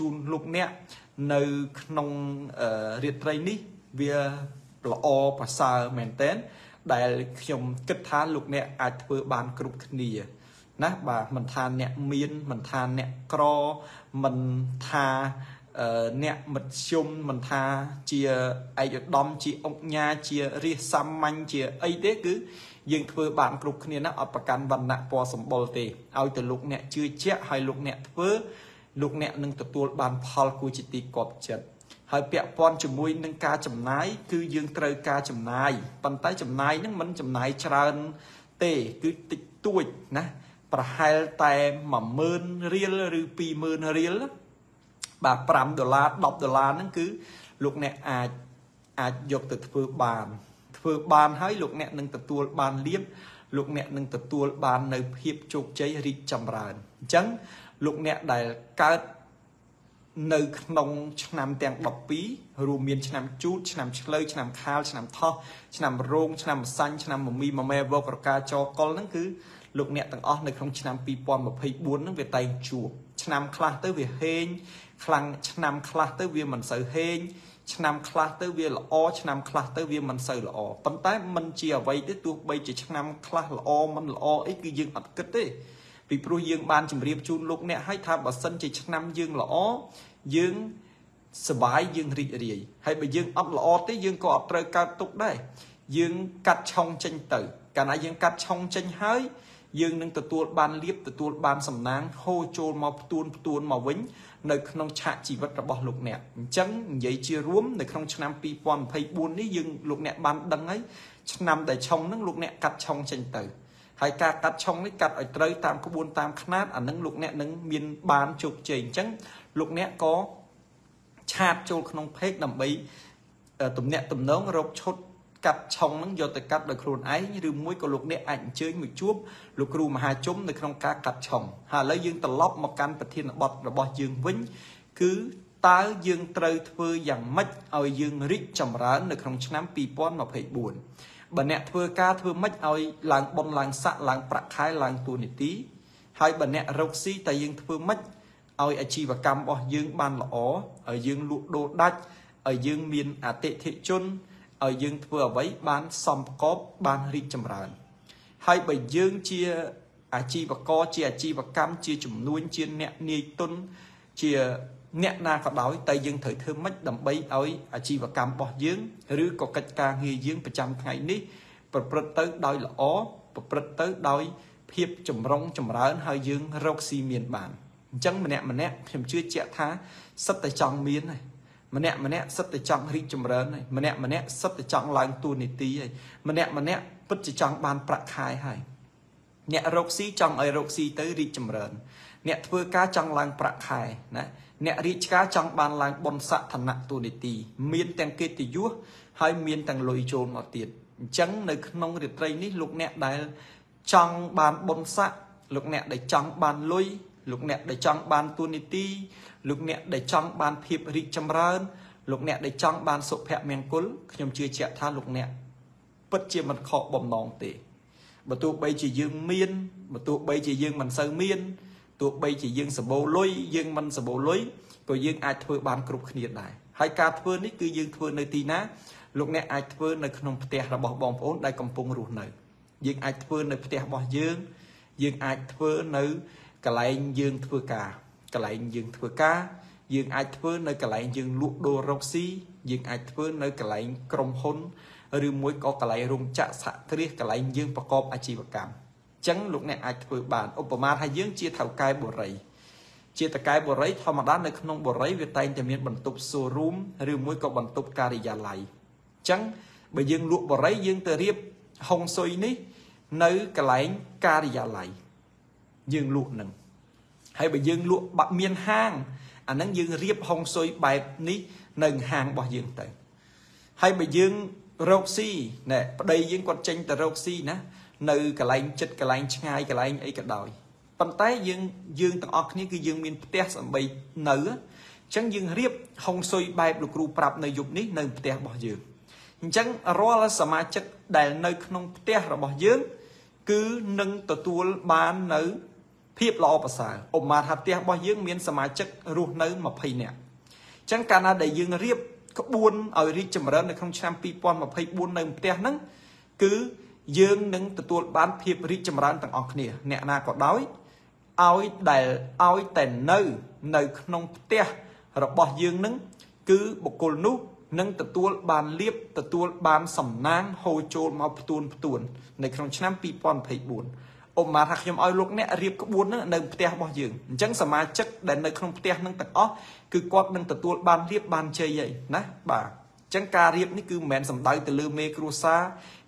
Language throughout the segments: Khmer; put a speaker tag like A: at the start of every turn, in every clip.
A: ជូនលោកអ្នកនៅក្នុងរាត្រីនេះវាល្អប្រសើរមែនតើដែលខ្ញុំគិតថាលោកអ្នកអាចធ្វើបានគ្រប់គ្នាណាបាទមិនថាអ្នកមានមិនថាអ្នកក្រមិនថាអ្នកមធ្យមមិនថាជាឯកឧត្តមជាអង្គញាជារាជសាមញ្ញជាអីទេគឺយើងធ្វើបានគ្រប់គ្នាណាអត់ប្រកាន់វណ្ណៈពណ៌សម្បុរទេឲ្យទៅលោកអ្នកជឿជាក់ឲ្យលោកអ្នកធ្វើ លោកអ្នកនឹងទទួលបានផលគួរជាទីគាប់ចិត្តហើយពាក់ព័ន្ធជាមួយនឹងការចំណាយគឺយើងត្រូវការចំណាយប៉ុន្តែចំណាយហ្នឹងមិនចំណាយច្រើនទេគឺតិចតួចណាប្រហែលតែ10000រៀលឬ20000រៀលបាទ5ដុល្លារ10ដុល្លារហ្នឹងគឺលោកអ្នកអាចអាចយកទៅធ្វើបាន ធ្វើបានហើយលោកអ្នកនឹងទទួលបានលៀបលោកអ្នកនឹងទទួលបាននៅភាពជោគជ័យរីកចម្រើនអញ្ចឹង លោកអ្នកដែលកើតនៅក្នុងឆ្នាំទាំង12រួមមានឆ្នាំជូតឆ្នាំឆ្លូវឆ្នាំខាលឆ្នាំថោះឆ្នាំរោងឆ្នាំម្សាញ់ឆ្នាំមមីមមែវករកាចកុលហ្នឹងគឺលោកអ្នកទាំងអស់នៅក្នុងឆ្នាំ2024ហ្នឹងវាតែងជួបឆ្នាំខ្លះទៅវាហេងខ្លាំងឆ្នាំខ្លះទៅវាមិនសូវហេងឆ្នាំខ្លះទៅវាល្អឆ្នាំខ្លះទៅវាមិនសូវល្អប៉ុន្តែมันជាអ្វីទេទោះបីជាឆ្នាំខ្លះល្អមិនល្អអីគឺយើងអត់គិតទេ ពីព្រោះយើងបានជម្រាបជូនលោកអ្នកឲ្យថាបើសិនជាឆ្នាំយើងល្អយើងសបាយយើងរីករាយហើយបើយើងអត់ល្អទេយើងក៏អត់ត្រូវកើតទុកដែរយើងកាត់ឆុងចេញទៅ កាលណាយើងកាត់ឆុងចេញហើយយើងនឹងទទួលបានលៀបទទួលបានសំណាងហូរចូលមកផ្ទួនផ្ទួនមកវិញនៅក្នុងឆាកជីវិតរបស់លោកអ្នកអញ្ចឹងនិយាយជារួមនៅក្នុងឆ្នាំ2024នេះយើងលោកអ្នកបានដឹងហើយឆ្នាំដែលឆុងហ្នឹងលោកអ្នកកាត់ឆុងចេញទៅ ហើយការកាត់ឆុងនេះកាត់ឲ្យត្រូវតាមក្បួនតាមຂ្នាតអានឹងលោកអ្នកនឹងមានបានជោគជ័យអញ្ចឹងលោកអ្នកក៏ឆាតចូលក្នុង page ដើម្បីទំនាក់ទំនងរកឈុតកាត់ឆុងហ្នឹងយកទៅកាត់ដោយខ្លួនឯងឬមួយក៏លោកអ្នកអាចអញ្ជើញមកជួបលោកគ្រូមហាជុំនៅក្នុងការកាត់ឆុងហើយឥឡូវយើងត្រឡប់មកកាន់ប្រធានបទរបស់យើងវិញគឺតើយើងត្រូវធ្វើយ៉ាងម៉េចឲ្យយើងរីកចម្រើននៅក្នុងឆ្នាំ2024 បើអ្នកធ្វើការធ្វើម៉េចឲ្យឡើងបុណ្យឡើងស័កឡើងប្រាក់ខែឡើងទួនាទីហើយបើអ្នករកស៊ីតែយើងធ្វើម៉េចឲ្យអាជីវកម្មរបស់យើងបានល្អឲ្យយើងលក់ដូរដាច់ឲ្យយើងមានអតិថិជនឲ្យយើងធ្វើអ្វីបានសំប្រកបបានរីកចម្រើន ហើយបើយើងជាអាជីវករជាអាជីវកម្មជាចំនួនជាអ្នកនាយទុនជា អ្នកណាក៏ដោយតែយើងត្រូវធ្វើម៉េចដើម្បីឲ្យអាជីវកម្មរបស់យើងឬក៏កិច្ចការងារយើងប្រចាំថ្ងៃនេះ ប្រព្រឹត្តទៅដោយល្អប្រព្រឹត្តទៅដោយភាពចម្រុងចម្រើនហើយយើងរកស៊ីមានបានអញ្ចឹងម្នាក់ម្នាក់ខ្ញុំជឿជាក់ថាសិតតែចង់មានហើយម្នាក់ម្នាក់សិតតែចង់រីកចម្រើនហើយម្នាក់ម្នាក់សិតតែចង់ឡើងទួនាទីហើយម្នាក់ម្នាក់ពិតជាចង់បានប្រាក់ខែហើយអ្នករកស៊ីចង់ឲ្យរកស៊ីទៅរីកចម្រើន អ្នកធ្វើការចង់ឡើងប្រាក់ខែណា អ្នករាជការចង់បានឡើងបុណ្យស័ក្តិឋានៈទូនីតិមានទាំងកិត្តិយសហើយមានទាំងលុយចូលមកទៀតអញ្ចឹងនៅក្នុងរាត្រីនេះលោកអ្នកដែលចង់បានបុណ្យស័ក្តិលោកអ្នកដែលចង់បានលុយលោកអ្នកដែលចង់បានទូនីតិលោកអ្នកដែលចង់បានភាពរីកចម្រើនលោកអ្នកដែលចង់បានសុភមង្គលខ្ញុំជឿជាក់ថាលោកអ្នកពិតជាមិនខកបំណងទេបើទោះបីជាយើងមានបើទោះបីជាយើងមិនសូវមាន ទោះបីជាយើងសម្បូរលុយយើងមិនសម្បូរលុយក៏យើងអាចធ្វើបានគ្រប់គ្នាដែរហើយការធ្វើនេះគឺយើងធ្វើនៅទីណាលោកអ្នកអាចធ្វើនៅក្នុងផ្ទះរបស់បងប្អូនដែលកំពុងរស់នៅ យើងអាចធ្វើនៅផ្ទះរបស់យើង យើងអាចធ្វើនៅកន្លែងយើងធ្វើការកន្លែងយើងធ្វើការ យើងអាចធ្វើនៅកន្លែងយើងលក់ដូររកស៊ីយើងអាចធ្វើនៅកន្លែងក្រុមហ៊ុនឬមួយក៏កន្លែងរោងចក្រសហគ្រាសកន្លែងយើងប្រកបអាជីវកម្មអញ្ចឹងលោកអ្នកអាចធ្វើបានឧបមាថាយើងជាថៅកែបុរីជាតកែបុរីធម្មតានៅក្នុងបុរីវាតែងតែមានបន្ទប់ showroom ឬមួយក៏បន្ទប់ការិយាល័យអញ្ចឹងបើយើងលក់បុរីយើងទៅរៀបហុងស៊ុយនេះ នៅកន្លែងការិយាល័យយើងលក់នឹងហើយបើយើងលក់បាក់មានហាងអាហ្នឹងយើងរៀបហុងស៊ុយបែបនេះនៅហាងរបស់យើងទៅហើយបើយើងរកស៊ីណែប្តីយើងគាត់ចេញទៅរកស៊ីណា នៅកន្លែងចិត្តកន្លែងឆ្ងាយកន្លែងអីក៏ដោយប៉ុន្តែយើងយើងទាំងអស់គ្នាគឺយើងមានផ្ទះសំបីនៅអញ្ចឹងយើងរៀបហុងស៊ុយបែបលោកគ្រូប្រាប់នៅយប់នេះនៅផ្ទះរបស់យើងអញ្ចឹងរាល់សមាជិកដែលនៅក្នុងផ្ទះរបស់យើង គឺនឹងទទួលបាននៅភាពល្អប្រសើរឧបមាថាផ្ទះរបស់យើងមានសមាជិករស់នៅ20នាក់អញ្ចឹងកាលណាដែលយើងរៀបក្បួនឲ្យរីកចម្រើននៅក្នុងឆ្នាំ2024នៅផ្ទះហ្នឹងគឺ យើងនឹងទទួលបានភាពរីកចម្រើនទាំងអស់គ្នា អ្នកណាក៏ដោយឲ្យដែលឲ្យតែនៅ នៅក្នុងផ្ទះរបស់យើងនឹងគឺបុគ្គលនោះនឹងទទួលបានលៀបទទួលបានសំណាងហូរចូលមកផ្ទួនផ្ទួន នៅក្នុងឆ្នាំ2024ឧបមាថាខ្ញុំឲ្យលោកអ្នករៀបក្បួននៅផ្ទះរបស់យើងអញ្ចឹងសមាជិកដែលនៅក្នុងផ្ទះនឹងទាំងអស់គឺគាត់នឹងទទួលបានលៀបបានជ័យហើយណាបាទអញ្ចឹងការរៀបនេះគឺមិនមែនសំដៅទៅលើមេគ្រួសារ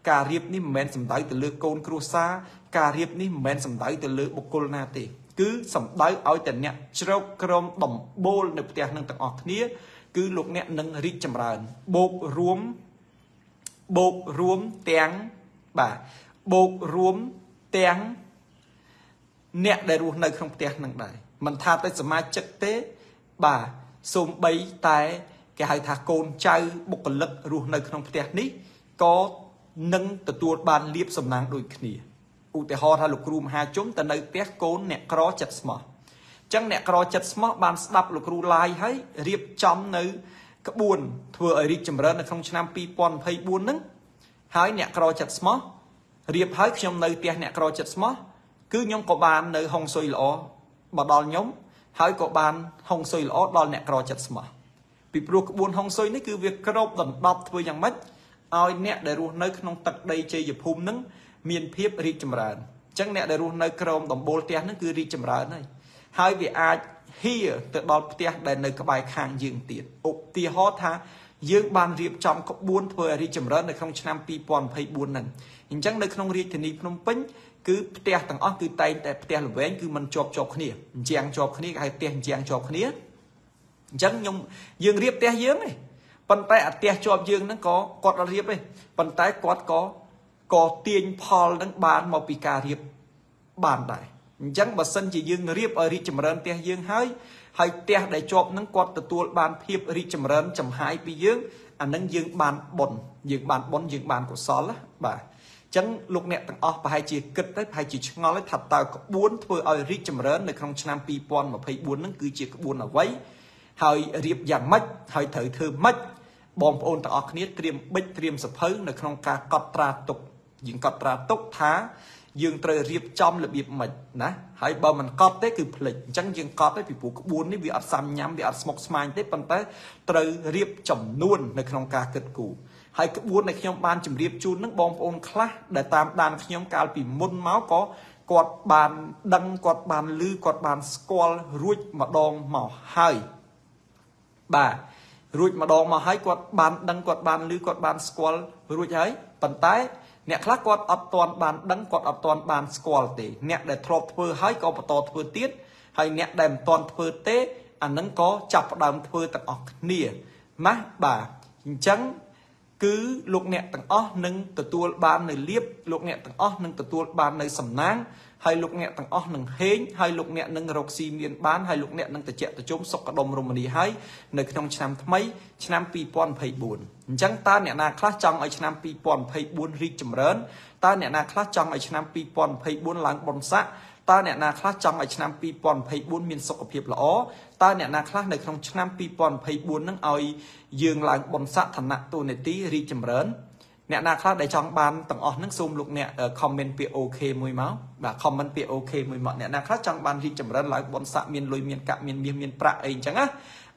A: ការរៀបនេះមិនមែនសំដៅទៅលើកូនគ្រួសារការរៀបនេះមិនមែនសំដៅទៅលើបុគ្គលណាទេ គឺសំដៅឲ្យតែអ្នកជ្រោកក្រមដំបូលនៅផ្ទះនឹងទាំងអស់គ្នា គឺលោកអ្នកនឹងរីកចម្រើនបូករួមបូករួមទាំងបាទបូករួមទាំងអ្នកដែលរស់នៅក្នុងផ្ទះនឹងដែរមិនថាតែសមាជិកទេ បាទសូម្បីតែគេហៅថាកូនចៅបុគ្គលិករស់នៅក្នុងផ្ទះនេះក៏ នឹងទទួលបានលៀបសំណាងដូចគ្នាឧទាហរណ៍ថាលោកគ្រូមហាជុំទៅនៅផ្ទះកូនអ្នកក្រចិត្តស្មោះចឹងអ្នកក្រចិត្តស្មោះបានស្ដាប់លោកគ្រូឡាយហើយរៀបចំនៅក្បួនធ្វើឲ្យរីកចម្រើននៅក្នុងឆ្នាំ2024ហ្នឹងហើយអ្នកក្រចិត្តស្មោះរៀបហើយខ្ញុំនៅផ្ទះអ្នកក្រចិត្តស្មោះគឺខ្ញុំក៏បាននៅហុងស៊ុយល្អមកដល់ខ្ញុំហើយក៏បានហុងស៊ុយល្អដល់អ្នកក្រចិត្តស្មោះពីព្រោះក្បួនហុងស៊ុយនេះគឺវាក្របដណ្ដប់ធ្វើយ៉ាងម៉េច ឲ្យអ្នកដែលរស់នៅក្នុងទឹកដីជ័យភូមិនឹងមានភាពរីកចម្រើនអញ្ចឹងអ្នកដែលរស់នៅក្រោមដំបូលផ្ទះនឹងគឺរីកចម្រើនហើយហើយវាអាចហៀទៅដល់ផ្ទះដែលនៅក្បែរខាងយើងទៀតឧទាហរណ៍ថាយើងបានរៀបចំក្បួនធ្វើឲ្យរីកចម្រើននៅក្នុងឆ្នាំ2024ហ្នឹងអញ្ចឹងនៅក្នុងរាជធានីភ្នំពេញគឺផ្ទះទាំងអស់គឺតែងតែផ្ទះល្វែងគឺมันជាប់ជាប់គ្នាអញ្ចាំងជាប់គ្នាគេហៅផ្ទះអញ្ចាំងជាប់គ្នាអញ្ចឹងខ្ញុំយើងរៀបផ្ទះយើងឯង ប៉ុន្តែអាផ្ទះជាប់យើងហ្នឹងក៏គាត់អត់រៀបទេប៉ុន្តែគាត់ក៏ក៏ទាញផលនឹងបានមកពីការរៀបបានដែរអញ្ចឹងបើសិនជាយើងរៀបឲ្យរីកចម្រើនផ្ទះយើងហើយហើយផ្ទះដែលជាប់នឹងគាត់ទទួលបានភាពរីកចម្រើនចំហាយពីយើងអានឹងយើងបានបុណ្យយើងបានបុណ្យយើងបានកុសលបាទអញ្ចឹងលោកអ្នកទាំងអស់ប្រហែលជាគិតទៅប្រហែលជាឆ្ងល់ថាតើក្បួនធ្វើឲ្យរីកចម្រើននៅក្នុងឆ្នាំ2024ហ្នឹងគឺជាក្បួនអ្វីហើយរៀបយ៉ាងម៉េចហើយត្រូវធ្វើម៉េច បងប្អូនទាំងអស់គ្នាត្រៀមបិចត្រៀមសភៅនៅក្នុងការកត់ត្រាទុកយើងកត់ត្រាទុកថាយើងត្រូវរៀបចំរបៀបម៉េចណាហើយបើមិនកត់ទេគឺភ្លេចអញ្ចឹងយើងកត់ទេពីព្រោះក្បួននេះវាអត់សាំញ៉ាំវាអត់ស្មុគស្មាញទេប៉ុន្តែត្រូវរៀបចំនួននៅក្នុងការគិតគូរហើយក្បួនដែលខ្ញុំបានជម្រាបជូននឹងបងប្អូនខ្លះដែលតាមដានខ្ញុំកាលពីមុនមកក៏គាត់បានដឹងគាត់បានឮគាត់បានស្គាល់រួចម្ដងមកហើយបាទ រួចម្ដងមកហើយគាត់បានដឹងគាត់បានឮគាត់បានស្គាល់រួចហើយប៉ុន្តែអ្នកខ្លះគាត់អត់ទាន់បានដឹងគាត់អត់ទាន់បានស្គាល់ទេអ្នកដែលធ្លាប់ធ្វើហើយក៏បន្តធ្វើទៀតហើយអ្នកដែលមិនទាន់ធ្វើទេអានឹងក៏ចាប់ផ្ដើមធ្វើទាំងអស់គ្នាម៉ាស់បាទអញ្ចឹងគឺលោកអ្នកទាំងអស់នឹងទទួលបាននៅលៀបលោកអ្នកទាំងអស់នឹងទទួលបាននៅសំណាង ហើយលោកអ្នកទាំងអស់នឹងហេងហើយលោកអ្នកនឹងរកស៊ីមានបានហើយលោកអ្នកនឹងតិចតជុំសុខដុមរមនីហើយនៅក្នុងឆ្នាំថ្មីឆ្នាំ2024អញ្ចឹងតើអ្នកណាខ្លះចង់ឲ្យឆ្នាំ2024រីកចម្រើនតើអ្នកណាខ្លះចង់ឲ្យឆ្នាំ2024ឡើងបុណ្យស័ក្តិតើអ្នកណាខ្លះចង់ឲ្យឆ្នាំ2024មានសុខភាពល្អតើអ្នកណាខ្លះនៅក្នុងឆ្នាំ2024នឹងឲ្យយើងឡើងបុណ្យស័ក្តិឋានៈទូនាទីរីកចម្រើន អ្នកណាខ្លះដែលចង់បានទាំងអស់ហ្នឹងសូមលោកអ្នក comment ពាក្យ OK មួយមកបាទ comment ពាក្យ OK មួយមកអ្នកណាខ្លះចង់បានរីកចម្រើនឡើងបនស័កមានលុយមានកាក់មានមាសមានប្រាក់អីអញ្ចឹងណា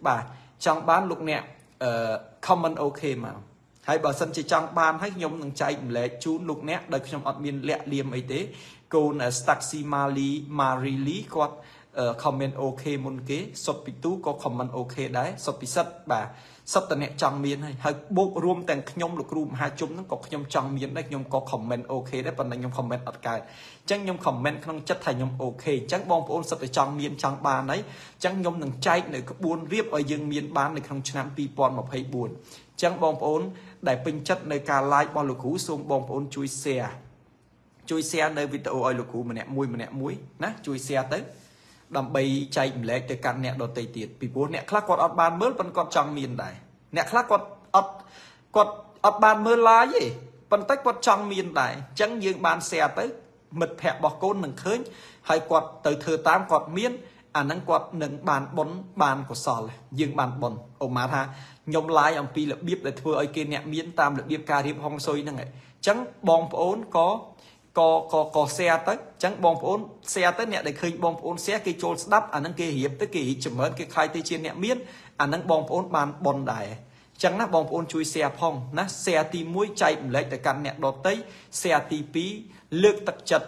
A: បាទចង់បានលោកអ្នក comment OK មកហើយបើសិនជាចង់បានហើយខ្ញុំនឹងចែកម្លែកជូនលោកអ្នកដោយខ្ញុំអត់មានលាក់លៀមអីទេកូន Staxi Mali Marili គាត់ comment OK មុនគេសុតពីទូក៏ comment OK ដែរសុតពិសិដ្ឋបាទសុទ្ធតែអ្នកចង់មានហើយហើយបូករួមទាំងខ្ញុំលោកគ្រូមហាជុំហ្នឹងក៏ខ្ញុំចង់មានដែរខ្ញុំក៏ comment អូខេដែរប៉ុន្តែខ្ញុំ comment អត់កើតអញ្ចឹងខ្ញុំ comment ក្នុងចិត្តថាខ្ញុំអូខេអញ្ចឹងបងប្អូនសុទ្ធតែចង់មានចង់បានហើយអញ្ចឹងខ្ញុំនឹងចែកនៅក្បួនរៀបឲ្យយើងមានបាននៅក្នុងឆ្នាំ2024អញ្ចឹងបងប្អូនដែលពេញចិត្តនៅការ live របស់លោកគ្រូសូមបងប្អូនជួយ share ជួយ share នៅវីដេអូឲ្យលោកគ្រូម្នាក់មួយម្នាក់មួយណាជួយ share ទៅ ដើម្បីចែកម្លែកទៅកាន់អ្នកដទៃទៀតពីព្រោះអ្នកខ្លះគាត់អត់បានមើលប៉ុន្តែគាត់ចង់មានដែរអ្នកខ្លះគាត់អត់គាត់អត់បានមើល live ទេប៉ុន្តែគាត់ចង់មានដែរអញ្ចឹងយើងបាន share ទៅ មិត្តភ័ក្តិរបស់កូននឹងឃើញហើយគាត់ទៅធ្វើតាមគាត់មានអាហ្នឹងគាត់នឹងបានបុណ្យបានកុសល យើងបានបុណ្យអូម៉ាថាខ្ញុំឡាយអំពីរបៀបដែលធ្វើឲ្យគេអ្នកមានតាមរបៀបការរៀបហុងស៊ុយហ្នឹងឯងអញ្ចឹងបងប្អូនក៏ ក៏ក៏ក៏ share ទៅអញ្ចឹងបងប្អូន share ទៅអ្នកដែលឃើញបងប្អូន share គេចូលស្ដាប់អាហ្នឹងគេរៀបទៅគេរីកចម្រើនគេខ្លាយទៅជាអ្នកមានអាហ្នឹងបងប្អូនបានបុណ្យដែរអញ្ចឹងណាបងប្អូនជួយ share ផងណា share ទី1ចែកម្លែកទៅកាន់អ្នកដទៃ share ទី2លើកទឹកចិត្ត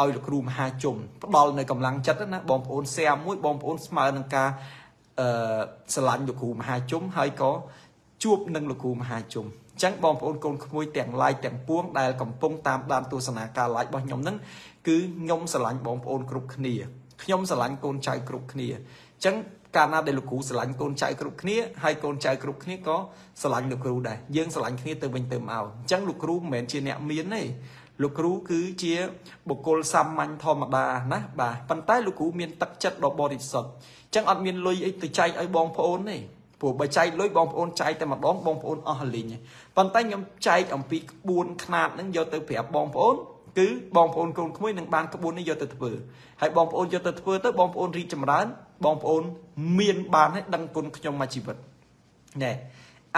A: ឲ្យលោកគ្រូមហាជុំផ្ដល់នៅកម្លាំងចិត្តណាបងប្អូន share មួយបងប្អូនស្មើនឹងការអឺស្រឡាញ់លោកគ្រូមហាជុំហើយក៏ជួបនឹងលោកគ្រូមហាជុំអញ្ចឹងបងប្អូនកូនក្មួយទាំងឡាយទាំងពួងដែលកំពុងតាមដានទស្សនាការ live របស់ខ្ញុំហ្នឹងគឺខ្ញុំស្រឡាញ់បងប្អូនគ្រប់គ្នាខ្ញុំស្រឡាញ់កូនចៅគ្រប់គ្នាអញ្ចឹងកាលណាដែលលោកគ្រូស្រឡាញ់កូនចៅគ្រប់គ្នាហើយកូនចៅគ្រប់គ្នាក៏ស្រឡាញ់លោកគ្រូដែរយើងស្រឡាញ់គ្នាទៅវិញទៅមកអញ្ចឹងលោកគ្រូមិនមែនជាអ្នកមានទេលោកគ្រូគឺជាបុគ្គលសាមញ្ញធម្មតាណាបាទប៉ុន្តែលោកគ្រូមានទឹកចិត្តដ៏បរិសុទ្ធអញ្ចឹងអត់មានលុយអីទៅចែកឲ្យបងប្អូនទេ ព្រោះបើចែកលុយបងប្អូនចែកតែម្ដងបងប្អូនអស់លីងប៉ុន្តែខ្ញុំចែកអំពីក្បួនខ្នាតហ្នឹងយកទៅប្រាប់បងប្អូនគឺបងប្អូនកូនក្មួយនឹងបានក្បួននេះយកទៅធ្វើហើយបងប្អូនយកទៅធ្វើទៅបងប្អូនរីកចម្រើនបងប្អូនមានបានហើយដឹងគុណខ្ញុំមកជីវិតណែ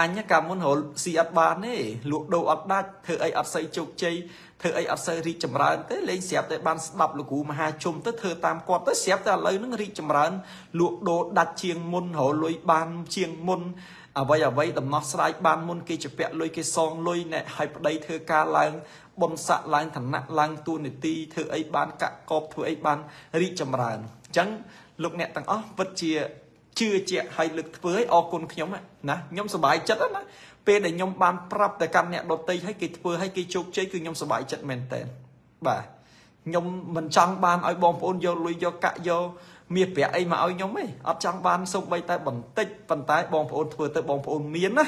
A: អញកាលមុនរលស៊ីអត់បានទេលក់ដូរអត់ដាច់ធ្វើអីអត់សូវជោគជ័យធ្វើអីអត់សូវរីកចម្រើនទេលេងស្រាប់តែបានស្ដាប់លោកគ្រូមហាជុំទៅធ្វើតាមគាត់ទៅស្រាប់តែឥឡូវហ្នឹងរីកចម្រើនលក់ដូរដាច់ជាងមុនរលុយបានជាងមុនអ្វីអ្វីដំណោះស្រាយបានមុនគេជពាក់លុយគេសងលុយណែឲ្យប្តីធ្វើការឡើងបុណ្យស័កឡើងឋានៈឡើងទួនាទីធ្វើអីបានកាក់កបធ្វើអីបានរីកចម្រើនអញ្ចឹងលោកអ្នកទាំងអស់ពិតជា ជឿជាក់ឲ្យលើកធ្វើឲ្យអរគុណខ្ញុំណាខ្ញុំសប្បាយចិត្តណាពេលដែលខ្ញុំបានប្រាប់ទៅកាន់អ្នកដតីឲ្យគេធ្វើឲ្យគេជោគជ័យគឺខ្ញុំសប្បាយចិត្តមែនតើបាទខ្ញុំមិនចង់បានឲ្យបងប្អូនយកលុយយកកាក់យកមាសប្រាក់អីមកឲ្យខ្ញុំទេអត់ចង់បានសូម្បីតែបន្តិចប៉ុន្តែបងប្អូនធ្វើទៅបងប្អូនមានណា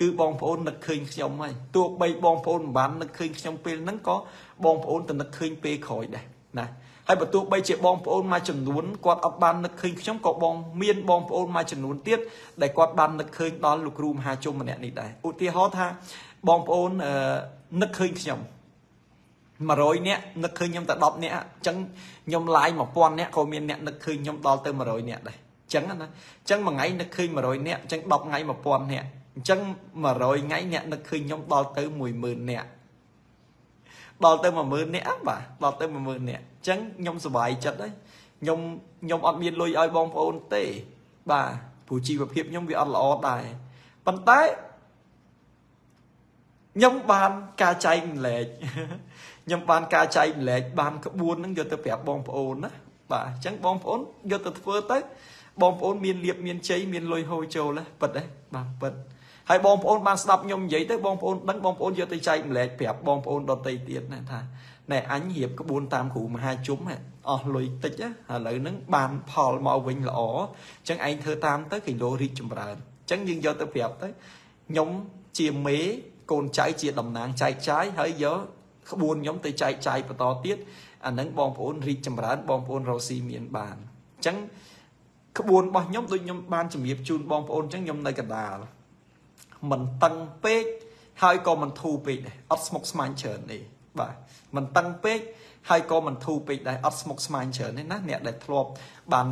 A: គឺបងប្អូននឹកឃើញខ្ញុំហើយទោះបីបងប្អូនមិនបាននឹកឃើញខ្ញុំពេលហ្នឹងក៏បងប្អូនទៅនឹកឃើញពេលក្រោយដែរណា ហើយបើទោះបីជាបងប្អូនមួយចំនួនគាត់អត់បាននឹកឃើញខ្ញុំក៏បងមានបងប្អូនមួយចំនួនទៀតដែលគាត់បាននឹកឃើញដល់លោកគ្រូមហាជុំម្នាក់នេះដែរឧទាហរណ៍ថាបងប្អូននឹកឃើញខ្ញុំ100នាក់នឹកឃើញខ្ញុំតែ10នាក់អញ្ចឹងខ្ញុំឡាយ1000នាក់ក៏មានអ្នកនឹកឃើញខ្ញុំដល់ទៅ100នាក់ដែរអញ្ចឹងណាអញ្ចឹងមួយថ្ងៃនឹកឃើញ100នាក់អញ្ចឹង10ថ្ងៃ1000នាក់អញ្ចឹង100ថ្ងៃអ្នកនឹកឃើញខ្ញុំដល់ទៅ10000នាក់ដល់ទៅ10000នាក់បាទដល់ទៅ10000នាក់អញ្ចឹងខ្ញុំសប្បាយចិត្តហើយខ្ញុំខ្ញុំអត់មានលុយឲ្យបងប្អូនទេ បាទព្រោះជីវភាពខ្ញុំវាអត់ល្អដែរប៉ុន្តែខ្ញុំបានការចែកម្លែកខ្ញុំបានការចែកម្លែកបានក្បួនហ្នឹងយកទៅប្រាប់បងប្អូនណាបាទអញ្ចឹងបងប្អូនយកទៅធ្វើទៅបងប្អូនមានលៀបមានជ័យមានលុយហូរចូលណាពិតទេបាទពិតហើយបងប្អូនបានស្ដាប់ខ្ញុំនិយាយទៅបងប្អូនដឹងបងប្អូនយកទៅចែកម្លែកប្រាប់បងប្អូនដទៃទៀតណាថា ណែអញរៀបក្បួនតាមគ្រូមហាជុំអស់លុយតិចឥឡូវហ្នឹងបានផលមកវិញល្អអញ្ចឹងឯងធ្វើតាមទៅគីឡូរីកចម្រើនអញ្ចឹងយើងយកទៅប្រាប់ទៅខ្ញុំជាមេកូនចៅជាតំណាងចែកចាយហើយយកក្បួនខ្ញុំទៅចែកចាយបន្តទៀតអាហ្នឹងបងប្អូនរីកចម្រើនបងប្អូនរស់ស៊ីមានបានអញ្ចឹងក្បួនរបស់ខ្ញុំដូចខ្ញុំបានជំរាបជូនបងប្អូនអញ្ចឹងខ្ញុំនៅកណ្ដាលមិនតឹងពេកហើយក៏មិនធូរពេកដែរអត់ស្មុគស្មាញច្រើនទេ បាទមិនតឹងពេកហើយក៏មិនធូរពេកដែរអត់ស្មុគស្មាញច្រើនទេណាអ្នកដែលធ្លាប់បាន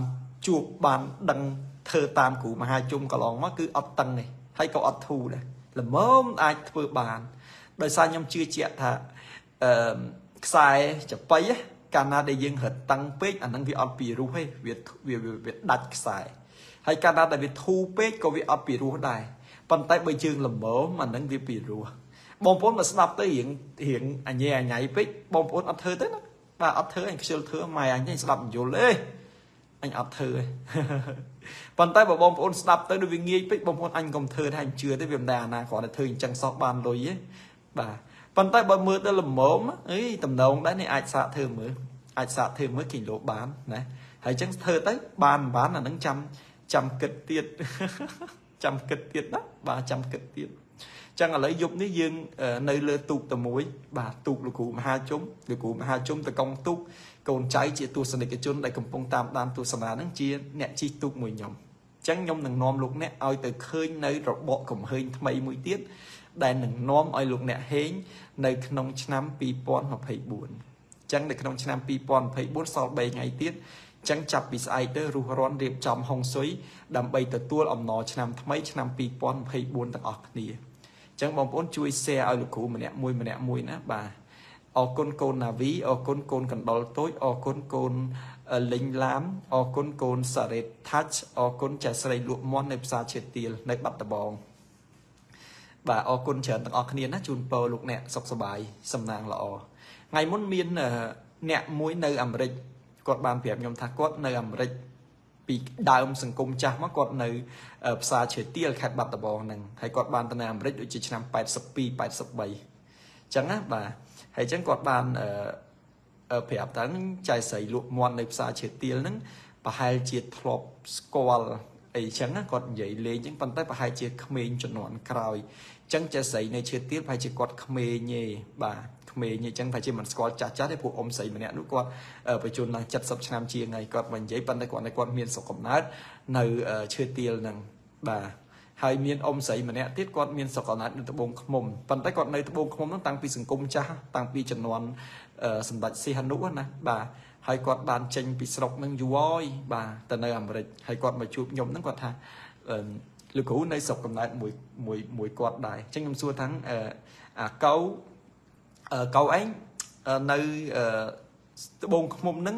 A: ជួបបានដឹងធ្វើតាមគ្រូមហាជុំកន្លងមកគឺអត់តឹងទេហើយក៏អត់ធូរដែរល្មមអាចធ្វើបាន ដោយសារខ្ញុំជឿជាក់ថាអឺខ្សែចបៃកាលណាដែលយើងរត់តឹងពេកអានឹងវាអត់ពីរោះទេវាវាវាដាច់ខ្សែហើយកាលណាដែលវាធូរពេកក៏វាអត់ពីរោះដែរប៉ុន្តែបើយើងល្មមអានឹងវាពីរោះ បងប្អូនមកស្ដាប់ទៅរៀងរៀងអញ៉ែអញ៉ៃពេកបងប្អូនអត់ធ្វើទេណាបាទអត់ធ្វើអញខ្ជិលធ្វើម៉ែអញស្ដាប់បញ្យល់ទេអញអត់ធ្វើទេប៉ុន្តែបើបងប្អូនស្ដាប់ទៅដូចវាងាយពេកបងប្អូនអញកុំធ្វើថាអញជឿទេវាមិនដែរអាណាគ្រាន់តែធ្វើអញ្ចឹងសោះបានលុយទេបាទប៉ុន្តែបើមើលទៅល្មមអីតំណងដែរនេះអាចសាកធ្វើមើលអាចសាកធ្វើមើលគីឡូបានណាហើយអញ្ចឹងធ្វើទៅបានមិនបានអានឹងចាំចាំគិតទៀតចាំគិតទៀតណាបាទចាំគិតទៀត ចឹងឥឡូវយប់នេះយើងនៅលើទូកតែមួយបាទទូកលោកគ្រូមហាជុំលោកគ្រូមហាជុំតកងទូកកូនចៅជាទស្សនិកជនដែលកំពុងតាមដានទស្សនាហ្នឹងជាអ្នកជិះទូកមួយខ្ញុំចឹងខ្ញុំនឹងនាំលោកអ្នកឲ្យទៅឃើញនៅរបបកំហើញថ្មីមួយទៀតដែលនឹងនាំឲ្យលោកអ្នកហេងនៅក្នុងឆ្នាំ2024ចឹងនៅក្នុងឆ្នាំ2024សល់3ថ្ងៃទៀតចឹងចាប់ពីស្អែកទៅរុះរាន់រៀបចំហុងស៊ុយដើម្បីទទួលអំណរឆ្នាំថ្មីឆ្នាំ2024ទាំងអស់គ្នា ចឹងបងប្អូនជួយ share ឲ្យលោកគ្រូម្នាក់មួយម្នាក់មួយណាបាទអរគុណកូនណាវីអរគុណកូនកណ្ដុលតូចអរគុណកូនលិញឡាមអរគុណកូនសារ៉េត touch អរគុណចាស់ស្រីលក់មន់នៅផ្សារឈើទៀលនៅបាត់ដំបងបាទអរគុណច្រើនទាំងអស់គ្នាណាជូនពរលោកអ្នកសុខសប្បាយសំណាងល្អថ្ងៃមុនមានអ្នកមួយនៅអាមេរិកគាត់បានប្រាប់ខ្ញុំថាគាត់នៅអាមេរិក ពីដើមសង្គមចាស់មកគាត់នៅផ្សារឈើទៀលខេត្តបាត់ដំបងហ្នឹងហើយគាត់បានទៅនៅអាមេរិកដូចជាឆ្នាំ82 83អញ្ចឹងណាបាទហើយអញ្ចឹងគាត់បានអឺប្រាប់ថាចៃស្រីលក់មាន់នៅផ្សារឈើទៀលហ្នឹងប្រហែលជាធ្លាប់ស្គាល់អីចឹងគាត់និយាយលេងចឹងប៉ុន្តែប្រហែលជាក្មេងជំនាន់ក្រោយ ចឹងចេះស្រីនៅឈើទៀលប្រហែលជាគាត់ក្មេងទេបាទក្មេងអញ្ចឹងប្រហែលជាមិនស្គាល់ចាស់ចាស់ទេព្រោះអ៊ំស្រីម្នាក់នោះគាត់បញ្ជូនដល់70ឆ្នាំជាងហើយគាត់មិននិយាយប៉ុន្តែគាត់គាត់មានសុខកំណើតនៅឈើទៀលហ្នឹងបាទហើយមានអ៊ំស្រីម្នាក់ទៀតគាត់មានសុខកំណើតនៅត្បូងឃ្មុំប៉ុន្តែគាត់នៅត្បូងឃ្មុំហ្នឹងតាំងពីសង្គមចាស់តាំងពីជំនាន់សម្ដេចសីហនុណាបាទហើយគាត់បានចេញពីស្រុកនឹងយូរហើយបាទទៅនៅអាមេរិកហើយគាត់មកជួបខ្ញុំហ្នឹងគាត់ថា លោកគ្រូនៅស្រុកកំណើតមួយមួយមួយគាត់ដែរអញ្ចឹងខ្ញុំសួរថាអាកៅកៅឯងនៅត្បូងឃ្មុំហ្នឹង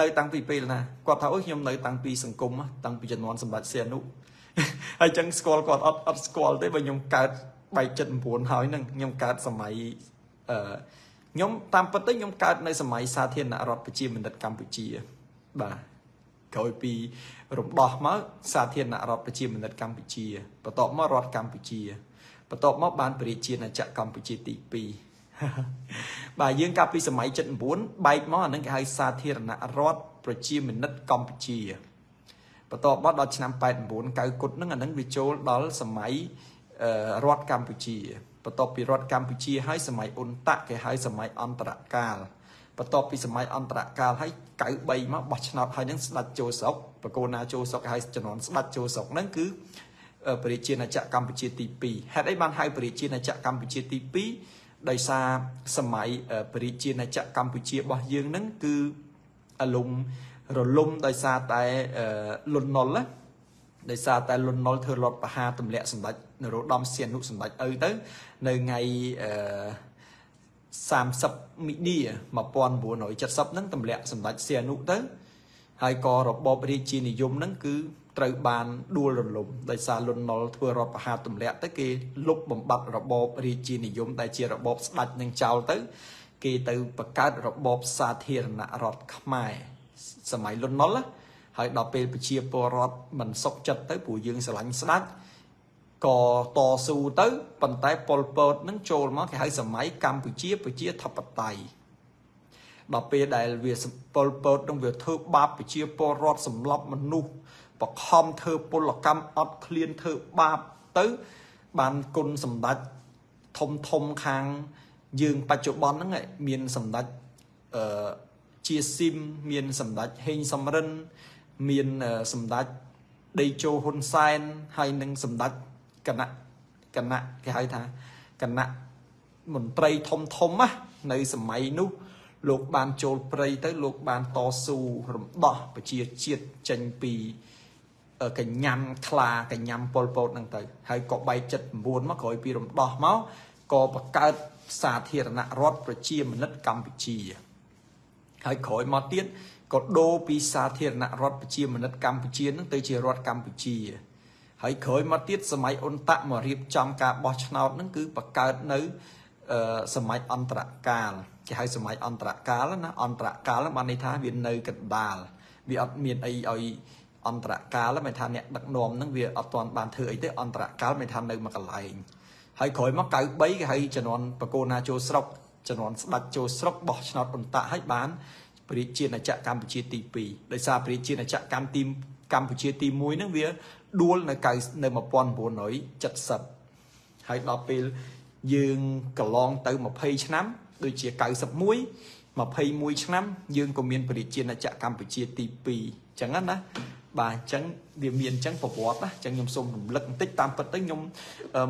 A: នៅតាំងពីពេលណាគាត់ថាអូខ្ញុំនៅតាំងពីសង្គមតាំងពីជំនាន់សម្បត្តិសៀនុហើយចឹងស្គាល់គាត់អត់អត់ស្គាល់ទេបើខ្ញុំកើតបែក79ហើយហ្នឹងខ្ញុំកើតសម័យអឺខ្ញុំតាមពិតទៅខ្ញុំកើតនៅសម័យសាធារណរដ្ឋប្រជាមានិតកម្ពុជាបាទ ក្រោយពីរំដោះមកសាធារណរដ្ឋប្រជាមានិតកម្ពុជាបន្ទាប់មករដ្ឋកម្ពុជាបន្ទាប់មកបានប្រជាជាតិចក្រកម្ពុជាទី2បាទយើងកាលពីសម័យ79បែកមកអានឹងគេហៅសាធារណរដ្ឋប្រជាមានិតកម្ពុជាបន្ទាប់មកដល់ឆ្នាំ89កៅគុតហ្នឹងអានឹងវាចូលដល់សម័យរដ្ឋកម្ពុជាបន្ទាប់ពីរដ្ឋកម្ពុជាហើយសម័យអ៊ុនតាក់គេហៅសម័យអន្តរកាល បន្ទាប់ពីសម័យអន្តរកាលហើយ93មកបោះឆ្នោតហើយនឹងស្ដេចចូលស្រុកបកូនណាចូលស្រុកគេហៅចំនួនស្ដេចចូលស្រុកហ្នឹងគឺប្រជាណាចក្រកម្ពុជាទី2ហេតុអីបានហៅប្រជាណាចក្រកម្ពុជាទី2ដោយសារសម័យប្រជាណាចក្រកម្ពុជារបស់យើងហ្នឹងគឺអលំរលំដោយសារតែលន់ណុលណាដោយសារតែលន់ណុលធ្វើរដ្ឋបហាទម្លាក់សម្ដេចនរោត្តមសីហនុសម្ដេចឪទៅ នៅថ្ងៃអឺ 30មីនា1970ហ្នឹងទម្លាក់សម្ដេចសីហនុទៅហើយក៏របបរាជានិយមហ្នឹងគឺត្រូវបានដួលរលំដោយសារលន់ណុលធ្វើរដ្ឋបហាទម្លាក់ទៅគេលុបបំបត្តិរបបរាជានិយមដែលជារបបស្ដេចនឹងចោលទៅ គេទៅបង្កើតរបបសាធារណរដ្ឋខ្មែរសម័យលន់ណុលហើយដល់ពេលប្រជាពលរដ្ឋមិនសុខចិត្តទៅព្រោះយើងស្រឡាញ់ស្ដេច ក៏តស៊ូទៅប៉ុន្តែប៉ុលពតនឹងចូលមកគេហៅសម័យកម្ពុជាប្រជាធិបតេយ្យដល់ពេលដែលវាប៉ុលពតនឹងវាធ្វើបាបប្រជាពលរដ្ឋសម្លាប់មនុស្សបខំធ្វើពលកម្មអត់ឃ្លានធ្វើបាបទៅបានគុណសម្ដេចធំធំខាងយើងបច្ចុប្បន្នហ្នឹងមានសម្ដេចអឺជាស៊ីមមានសម្ដេចហេងសំរិន មានសម្ដេចដេជោហ៊ុនសែនហើយនឹងសម្ដេច គណៈគណៈគេហៅថាគណៈមន្ត្រីធំធំណានៅសម័យនោះលោកបានចូលព្រៃទៅលោកបានតស៊ូរំដោះប្រជាជាតិចេញពីកញ្ញាំខ្លាកញ្ញាំប៉ុលពតហ្នឹងទៅហើយក៏បែក79មកក្រោយពីរំដោះមកក៏បង្កើតសាធារណរដ្ឋប្រជាមានិតកម្ពុជា ហើយក្រោយមកទៀតក៏ដូរពីសាធារណរដ្ឋប្រជាមានិតកម្ពុជានឹងទៅជារដ្ឋកម្ពុជា ហើយក្រោយមកទៀតសម័យអ៊ុនតាក់មករៀបចំការបោះឆ្នោតហ្នឹងគឺបង្កើតនៅសម័យអន្តរកាលគេហៅសម័យអន្តរកាលណាអន្តរកាលបានន័យថាវានៅកណ្ដាលវាអត់មានអីឲ្យអន្តរកាលមិនថាអ្នកដឹកនាំហ្នឹងវាអត់ទាន់បានធ្វើអីទេអន្តរកាលមិនថានៅមួយកន្លែងហើយក្រោយមក93គេហៅចំនួនបកូណាចូលស្រុកចំនួនស្ដាច់ចូលស្រុកបោះឆ្នោតអន្តៈហើយបានព្រះជាណាចក្រកម្ពុជាទី2ដោយសារព្រះជាណាចក្រកម្ពុជាកម្ពុជាទី1ហ្នឹងវា ដួលនៅនៅ1970ហើយដល់ពេលយើងកន្លងទៅ20ឆ្នាំ ដូចជា91 21ឆ្នាំយើងក៏មានប្រជាណាចក្រកម្ពុជាទី2អញ្ចឹងណា បាទអញ្ចឹងវាមានអញ្ចឹងប្រវត្តិណាអញ្ចឹងខ្ញុំសូមរំលឹកបន្តិចតាមពិតទៅខ្ញុំ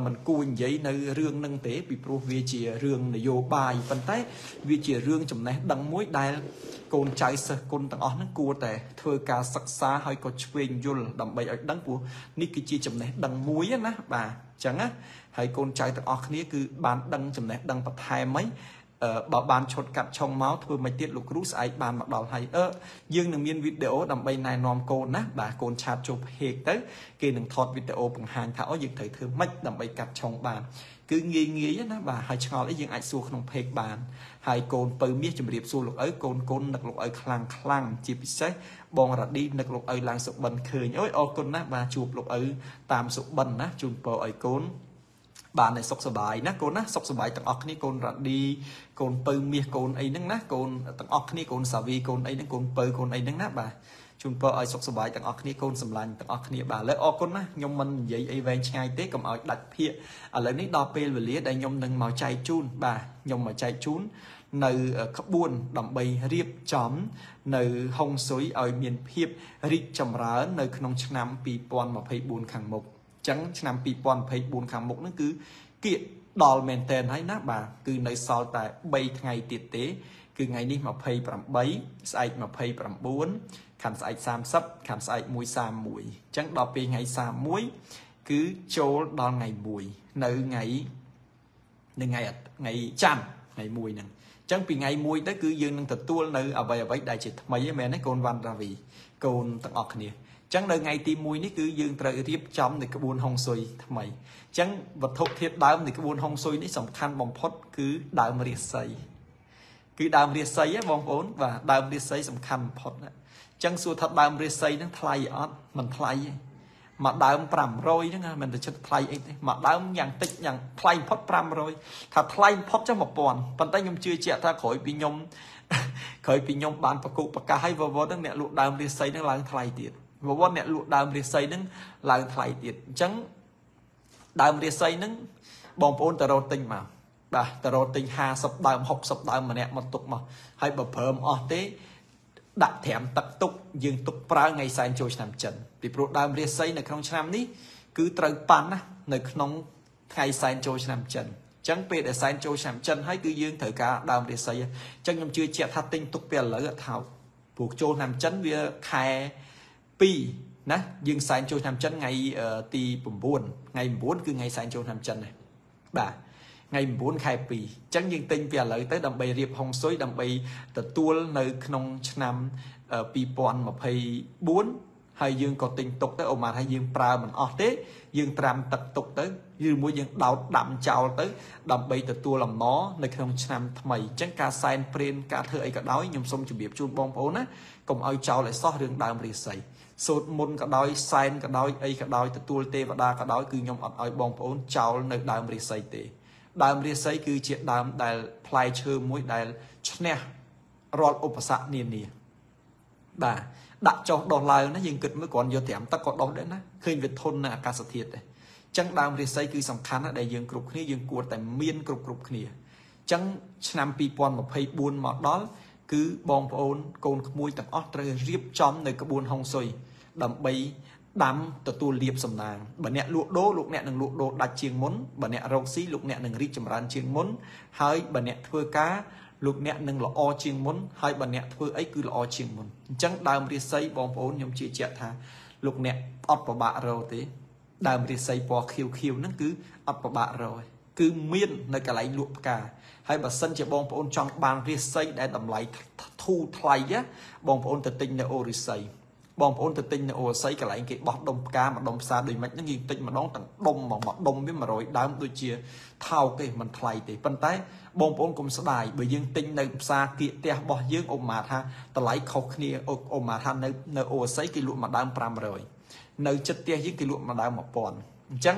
A: មិនគួរនិយាយនៅរឿងនឹងទេពីព្រោះវាជារឿងនយោបាយប៉ុន្តែ វាជារឿងចំណេះដឹងមួយដែលកូនចៅសិស្សគុណទាំងអស់ហ្នឹងគួរតែធ្វើការសិក្សាហើយក៏ឆ្វេងយល់ដើម្បីឲ្យដឹងព្រោះនេះគឺជាចំណេះដឹងមួយណាបាទអញ្ចឹងណាហើយកូនចៅទាំងអស់គ្នាគឺបានដឹងចំណេះដឹងបន្ថែមអី បើបានឈុតកាត់ឆុងមកធ្វើមិនទៀតលោកគ្រូស្អែកបានមកដល់ហើយអឺយើងនឹងមានវីដេអូដើម្បីណែនាំកូនណាបាទកូនឆាតចូលភេកទៅគេនឹងថតវីដេអូបង្ហាញថាអូយើងត្រូវធ្វើម៉េចដើម្បីកាត់ឆុងបានគឺងាយងាយណាបាទហើយឆ្ងល់អីយើងអាចសួរក្នុងភេកបានហើយកូនពៅមាសជំរាបសួរលោកឪកូនកូននឹកលោកឪខ្លាំងខ្លាំងជាពិសេសបងរ៉ាឌីនឹកលោកឪឡើងសុបិនឃើញអូយអរគុណណាស់បាទជួបលោកឪតាមសុបិនណាជូនពរឲ្យកូន បានតែសុខសប្បាយណាកូនណាសុខសប្បាយទាំងអស់គ្នាកូនរ៉ាឌីកូនពៅមាសកូនអីហ្នឹងណាកូនទាំងអស់គ្នាកូនសាវីកូនអីហ្នឹងកូនពៅកូនអីហ្នឹងណាបាទជូនពរឲ្យសុខសប្បាយទាំងអស់គ្នាកូនសម្លាញ់ទាំងអស់គ្នាបាទឥឡូវអរគុណណាខ្ញុំមិននិយាយអីវែងឆ្ងាយទេកុំឲ្យដាច់ភាកឥឡូវនេះដល់ពេលវេលាដែលខ្ញុំនឹងមកចែកជូនបាទខ្ញុំមកចែកជូននៅក្បួនដើម្បីរៀបចំ នៅហុងស៊ុយឲ្យមានភាពរីកចម្រើន នៅក្នុងឆ្នាំ2024ខាងមុខ ចឹងឆ្នាំ2024ខាងមុខហ្នឹងគឺគៀកដល់មែនតែនហើយណាបាទគឺនៅសល់តែ3ថ្ងៃទៀតទេ គឺថ្ងៃនេះ28ស្អែក29ខាន់ស្អែក30ខាន់ស្អែក1 31អញ្ចឹងដល់ពេលថ្ងៃ31គឺចូលដល់ថ្ងៃ1នៅថ្ងៃនៅថ្ងៃថ្ងៃច័ន្ទថ្ងៃ1ហ្នឹងអញ្ចឹងពីថ្ងៃ1ទៅគឺយើងនឹងទទួលនៅអ្វីអ្វីដែលជាថ្មីហ្នឹងមែនទេកូនវ៉ាន់រាវីកូនទាំងអស់គ្នា ចឹងនៅថ្ងៃទី1នេះគឺយើងត្រូវរៀបចំនៅក្បួនហុងស៊ុយថ្មីចឹងវត្ថុធាតុដើមនៃក្បួនហុងស៊ុយនេះសំខាន់បំផុតគឺដើមរាសីគឺដើមរាសីហ៎បងប្អូនបាទដើមរាសីសំខាន់បំផុតចឹងសួរថាដើមរាសីហ្នឹងថ្លៃអត់មិនថ្លៃទេមួយដើម500ហ្នឹងមិនទៅចិត្តថ្លៃអីទេមួយដើមយ៉ាងតិចយ៉ាងថ្លៃបំផុត500ថាថ្លៃបំផុតចុះ1000ប៉ុន្តែខ្ញុំជឿជាក់ថាក្រោយពីខ្ញុំក្រោយពីខ្ញុំបានប្រកុកប្រកាសឲ្យវវហ្នឹងអ្នកលក់ដើមរាសីហ្នឹងឡើងថ្លៃទៀត វវអ្នកលក់ដើមរាសីហ្នឹងឡើងថ្លៃទៀតអញ្ចឹងដើមរាសីហ្នឹងបងប្អូនទៅរត់ទិញមកបាទទៅរត់ទិញ50ដើម60ដើមម្នាក់មកទុកមកហើយបើប្រើមអស់ទេដាក់ត្រាំទឹកទុកយើងទុកប្រើថ្ងៃសែនចូលឆ្នាំចិនពីព្រោះដើមរាសីនៅក្នុងឆ្នាំនេះគឺត្រូវប៉ាន់ណានៅក្នុងថ្ងៃសែនចូលឆ្នាំចិនអញ្ចឹងពេលដែលសែនចូលឆ្នាំចិនហើយគឺយើងត្រូវការដើមរាសីអញ្ចឹងខ្ញុំជឿជាក់ថាទិញទុកពេលឥឡូវអត់ថោកព្រោះចូលឆ្នាំចិនវាខែ 2ណាយើងសែនចូលឆ្នាំចិនថ្ងៃទី9ថ្ងៃ9គឺថ្ងៃសែនចូលឆ្នាំចិនណាបាទថ្ងៃ9ខែ2អញ្ចឹងយើងទិញពីឥឡូវទៅដើម្បីរៀបហុងស៊ុយដើម្បីទទួលនៅក្នុងឆ្នាំ2024ហើយយើងក៏ទិញទុកទៅអូម៉ាថាយើងប្រើមិនអស់ទេ យើងត្រាំទឹកទុកទៅឬមួយយើងដោតដាំចោលទៅ ដើម្បីទទួលអំណរនៅក្នុងឆ្នាំថ្មីអញ្ចឹងការសែនព្រានការធ្វើអីក៏ដោយខ្ញុំសូមជម្រាបជូនបងប្អូនណាកុំឲ្យចោលឲ្យសោះរឿងដើមរាសី សូត្រមុនក៏ដោយសែនក៏ដោយអីក៏ដោយទទួលទេវតាក៏ដោយគឺខ្ញុំអត់ឲ្យបងប្អូនចោលនៅដើមរាសីទេ ដើមរាសីគឺជាដើមដែលផ្លែឈើមួយដែលឈ្នះរាល់ឧបសគ្គនានាបាទដាក់ចុះដុះឡើងណាយើងគិតមើលគ្រាន់យកត្រាំទឹកក៏ដុះដែរណាឃើញវាធន់នៅអាកាសធាតុដែរចឹងដើមរាសីគឺសំខាន់ណាស់ដែលយើងគ្រប់គ្នាយើងគួរតែមានគ្រប់គ្រប់គ្នាចឹងឆ្នាំ2024មកដល់គឺបងប្អូនកូនក្មួយទាំងអស់ត្រូវរៀបចំនៅក្បួនហុងស៊ុយ ដើម្បីដាំទទួលលៀបសំណាងបើអ្នកលក់ដូរលោកអ្នកនឹងលក់ដូរដាច់ជាងមុនបើអ្នករកស៊ីលោកអ្នកនឹងរីកចម្រើនជាងមុនហើយបើអ្នកធ្វើការលោកអ្នកនឹងល្អជាងមុនហើយបើអ្នកធ្វើអីគឺល្អជាងមុនអញ្ចឹងដើមរាសីបងប្អូនខ្ញុំជឿជាក់ថាលោកអ្នកអត់ពិបាករកទេ ដើមរាសីពណ៌ខៀវខៀវហ្នឹងគឺអត់ពិបាករកគឺមាននៅកន្លែងលក់ផ្កាហើយបើសិនជាបងប្អូនចង់បានរាសីដែលតម្លៃធូរថ្លៃបងប្អូនទៅទិញនៅអូរិស័យ បងប្អូនទៅទិញនៅអូស័យកន្លែងគេបោះដុំផ្កាមួយដុំផ្សារដូចមិនហ្នឹងយើងទិញម្ដងទាំងដុំមកមួយដុំវា100ដើមដូចជាថោកទេមិនថ្លៃទេប៉ុន្តែបងប្អូនកុំស្ដាយបើយើងទិញនៅផ្សារគៀកផ្ទះរបស់យើងអូម៉ាថាតម្លៃខុសគ្នាអូម៉ាថានៅនៅអូស័យគេលក់មួយដើម500នៅចិត្តផ្ទះយើងគេលក់មួយដើម1000អញ្ចឹង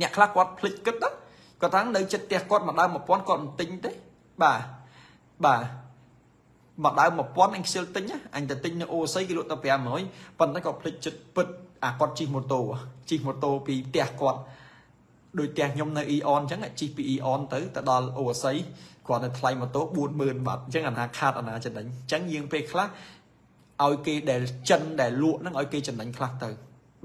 A: អ្នកខ្លះគាត់ភ្លេចគិតគាត់ថានៅចិត្តផ្ទះគាត់មួយដើម1000គាត់មិនទិញទេបាទបាទ មួយដើម1000អញខ្ជិលទិញអញទៅទិញនៅអូស័យគេលក់តែ500ប៉ុន្តែក៏ភ្លេចចិត្តពិតអាគាត់ជិះម៉ូតូជិះម៉ូតូពីផ្ទះគាត់ដោយផ្ទះខ្ញុំនៅអ៊ីអនអញ្ចឹងជិះពីអ៊ីអនទៅទៅដល់អូស័យគាត់នៅថ្លៃម៉ូតូ40000បាត់អញ្ចឹងអាណាខាតអាណាចំណេញអញ្ចឹងយើងពេលខ្លះឲ្យគេដែលចិនដែលលក់ហ្នឹងឲ្យគេចំណេញខ្លះទៅ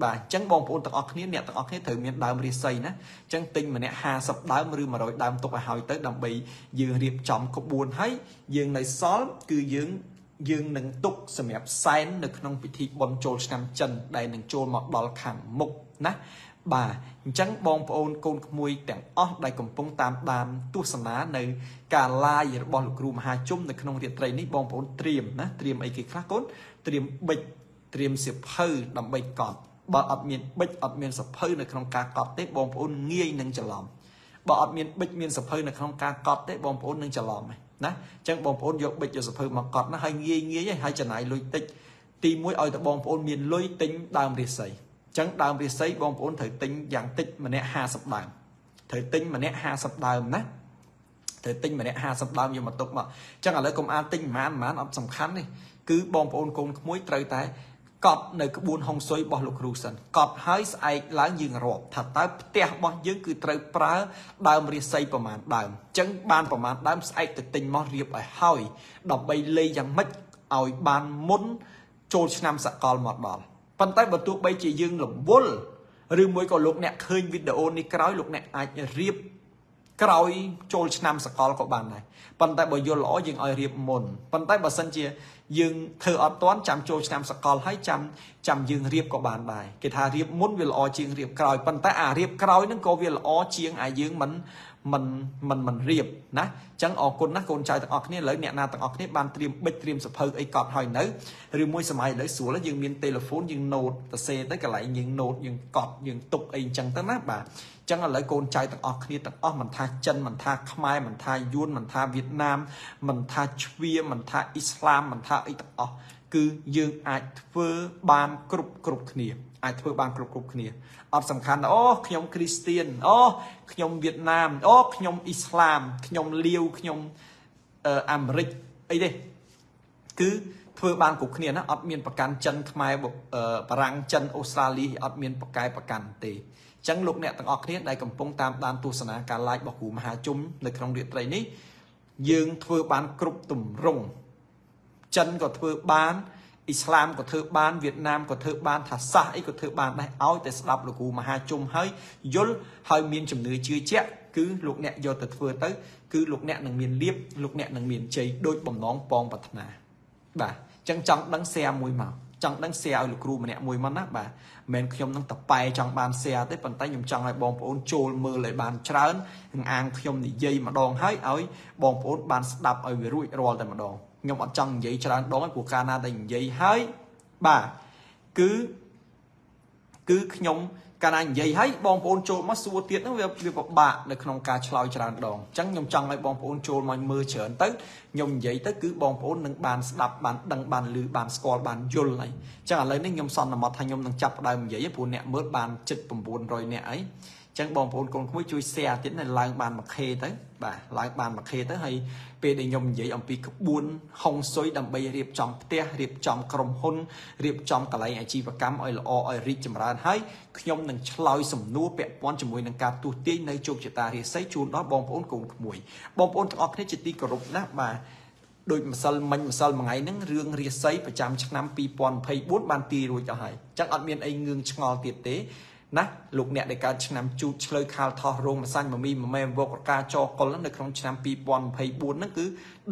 A: បាទអញ្ចឹងបងប្អូនទាំងអស់គ្នាអ្នកទាំងអស់គ្នាត្រូវមានដើមរាសីណាអញ្ចឹងទិញម្នាក់50ដើមឬ100ដើមទុកឲ្យហើយទៅដើម្បីយើងរៀបចំក្បួនហើយយើងនៅសល់គឺយើងយើងនឹងទុកសម្រាប់សែននៅក្នុងពិធីបុណ្យចូលឆ្នាំចិនដែលនឹងចូលមកដល់ខាងមុខណាបាទអញ្ចឹងបងប្អូនកូនក្មួយទាំងអស់ដែលកំពុងតាមដានទស្សនានៅការ live របស់លោកគ្រូមហាជុំនៅក្នុងរាត្រីនេះបងប្អូនត្រៀមណាត្រៀមអីគេខ្លះកូនត្រៀមប៊ិចត្រៀមសៀវភៅដើម្បីកត់ បើអត់មានប៊ិចអត់មានសភៅនៅក្នុងការកត់ទេបងប្អូនងាយនឹងច្រឡំបើអត់មានប៊ិចមានសភៅនៅក្នុងការកត់ទេបងប្អូននឹងច្រឡំណាអញ្ចឹងបងប្អូនយកប៊ិចយកសភៅមកកត់ណាហើយងាយងាយហើយចំណាយលុយតិចទី1ឲ្យតែបងប្អូនមានលុយទិញដើមរាសីចឹងដើមរាសីបងប្អូនត្រូវទិញយ៉ាងតិចម្នាក់50ដើមត្រូវទិញម្នាក់50ដើមណាត្រូវទិញម្នាក់50ដើមយកមកទុកមកចឹងឥឡូវកុំអានទិញប្រហែលប្រហែលអត់សំខាន់ទេគឺបងប្អូនកូនក្មួយត្រូវតែ កត់នៅក្បួនហុងស៊ុយរបស់លោកគ្រូសិនកត់ហើយស្អែកឡើងយើងរាប់ថាតើផ្ទះរបស់យើងគឺត្រូវប្រើដើមរាសីប្រមាណដើមអញ្ចឹងបានប្រមាណដើមស្អែកទៅទិញមករៀបឲ្យហើយដើម្បីលេងយ៉ាងម៉េចឲ្យបានមុនចូលឆ្នាំសកលមកដល់ប៉ុន្តែបើទោះបីជាយើងរវល់ឬមួយក៏លោកអ្នកឃើញវីដេអូនេះក្រោយលោកអ្នកអាចរៀបក្រោយចូលឆ្នាំសកលក៏បានដែរប៉ុន្តែបើយល់ល្អយើងឲ្យរៀបមុនប៉ុន្តែបើសិនជា យើងធ្វើអត់ទាន់ចាំចូលឆ្នាំសកលហើយចាំចាំយើងរៀបក៏បានដែរគេថារៀបមុនវាល្អជាងរៀបក្រោយប៉ុន្តែអារៀបក្រោយហ្នឹងក៏វាល្អជាងអាយើងមិនមិនមិនមិនរៀបណាអញ្ចឹងអរគុណណាកូនចៅទាំងអស់គ្នាឥឡូវអ្នកណាទាំងអស់គ្នាបានត្រៀមបិចត្រៀមសភៅអីកត់ហើយនៅឬមួយសម័យឥឡូវស្រួលយើងមានទូរស័ព្ទយើងណូតទៅសេទៅកន្លែងយើងណូតយើងកត់យើងទុកអីអញ្ចឹងទៅណាបាទអញ្ចឹងឥឡូវកូនចៅទាំងអស់គ្នាទាំងអស់មិនថាចិនមិនថាខ្មែរមិនថាយួនមិនថាវៀតណាមមិនថាជ្វាមិនថាអ៊ីស្លាមមិនថាអីទាំងអស់គឺយើងអាចធ្វើបានគ្រប់គ្រប់គ្នាអាចធ្វើបានគ្រប់គ្រប់គ្នាអត់សំខាន់អូខ្ញុំគ្រីស្ទៀនអូខ្ញុំវៀតណាមអូខ្ញុំអ៊ីស្លាមខ្ញុំលាវខ្ញុំអាមេរិកអីទេគឺធ្វើបានគ្រប់គ្នាណាអត់មានប្រកាន់ចិនខ្មែរបារាំងចិនអូស្ត្រាលីអត់មានប្រកែប្រកាន់ទេអញ្ចឹងលោកអ្នកទាំងអស់គ្នាដែលកំពុងតាមដានទស្សនាការ live របស់គ្រូមហាជុំនៅក្នុងរាត្រីនេះយើងធ្វើបានគ្រប់ទម្រង់ចិនក៏ធ្វើបានអ៊ីស្លាមក៏ធ្វើបានវៀតណាមក៏ធ្វើបានថាសាសអីក៏ធ្វើបានដែរឲ្យតែស្ដាប់លោកគ្រូមហាជុំហើយយល់ហើយមានជំនឿជឿជាក់គឺលោកអ្នកយកទៅធ្វើទៅ គឺលោកអ្នកនឹងមានលៀបលោកអ្នកនឹងមានជ័យដូចបំណងពងប្រាថ្នាបាទអញ្ចឹងចង់ដឹង share មួយមកចង់ដឹង share ឲ្យលោកគ្រូម្នាក់មួយមកណាបាទ មិនខ្ញុំនឹងតប៉ែចង់បាន share ទេប៉ុន្តែខ្ញុំចង់ឲ្យបងប្អូនចូលមើលឲ្យបានច្រើននឹងអាងខ្ញុំនិយាយម្ដងហើយឲ្យបងប្អូនបានស្ដាប់ឲ្យវារួចរាល់តែម្ដងខ្ញុំអត់ចង់និយាយច្រើនដងព្រោះកាលណាដែលនិយាយហើយបាទគឺគឺខ្ញុំ កាលណានិយាយហើយបងប្អូនចូលមកសួរទៀតហ្នឹងវាវាពិបាកនៅក្នុងការឆ្លើយច្រើនដងអញ្ចឹងខ្ញុំចង់ឲ្យបងប្អូនចូលមកមើលច្រើនទៅខ្ញុំនិយាយទៅគឺបងប្អូននឹងបានស្ដាប់បានដឹងបានឮបានស្គាល់បានយល់ហើយអញ្ចឹងឥឡូវនេះខ្ញុំសន្មត់ថាខ្ញុំនឹងចាប់ផ្ដើមនិយាយព្រោះអ្នកមើលបានជិត900អ្នកអី ចឹងបងប្អូនកូនក្មួយជួយ share ទៀតណាឡើងបាន 1k ទៅបាទឡើងបាន 1k ទៅហើយពេលដែលខ្ញុំនិយាយអំពីក្បួនហុងស៊ុយដើម្បីរៀបចំផ្ទះរៀបចំក្រុមហ៊ុនរៀបចំកន្លែងអាជីវកម្មឲ្យល្អឲ្យរីកចម្រើនហើយខ្ញុំនឹងឆ្លើយសំណួរពាក់ព័ន្ធជាមួយនឹងការទូទាញនៅជោគជតារាសីជូនដល់បងប្អូនកូនក្មួយបងប្អូនទាំងអស់គ្នាជាទីគោរពណាស់បាទដូចម្សិលមិញម្សិលមួយថ្ងៃហ្នឹងរឿងរាសីប្រចាំឆ្នាំ2024បានទីរួចអស់ហើយអញ្ចឹងអត់មានអីងឿងឆ្ងល់ទៀតទេ ណាលោកអ្នកដែលកើតឆ្នាំជូតឆ្លើយខាលថោះរោងម្សាញ់មមីមមែវកកាចកុលនៅក្នុងឆ្នាំ2024ហ្នឹងគឺ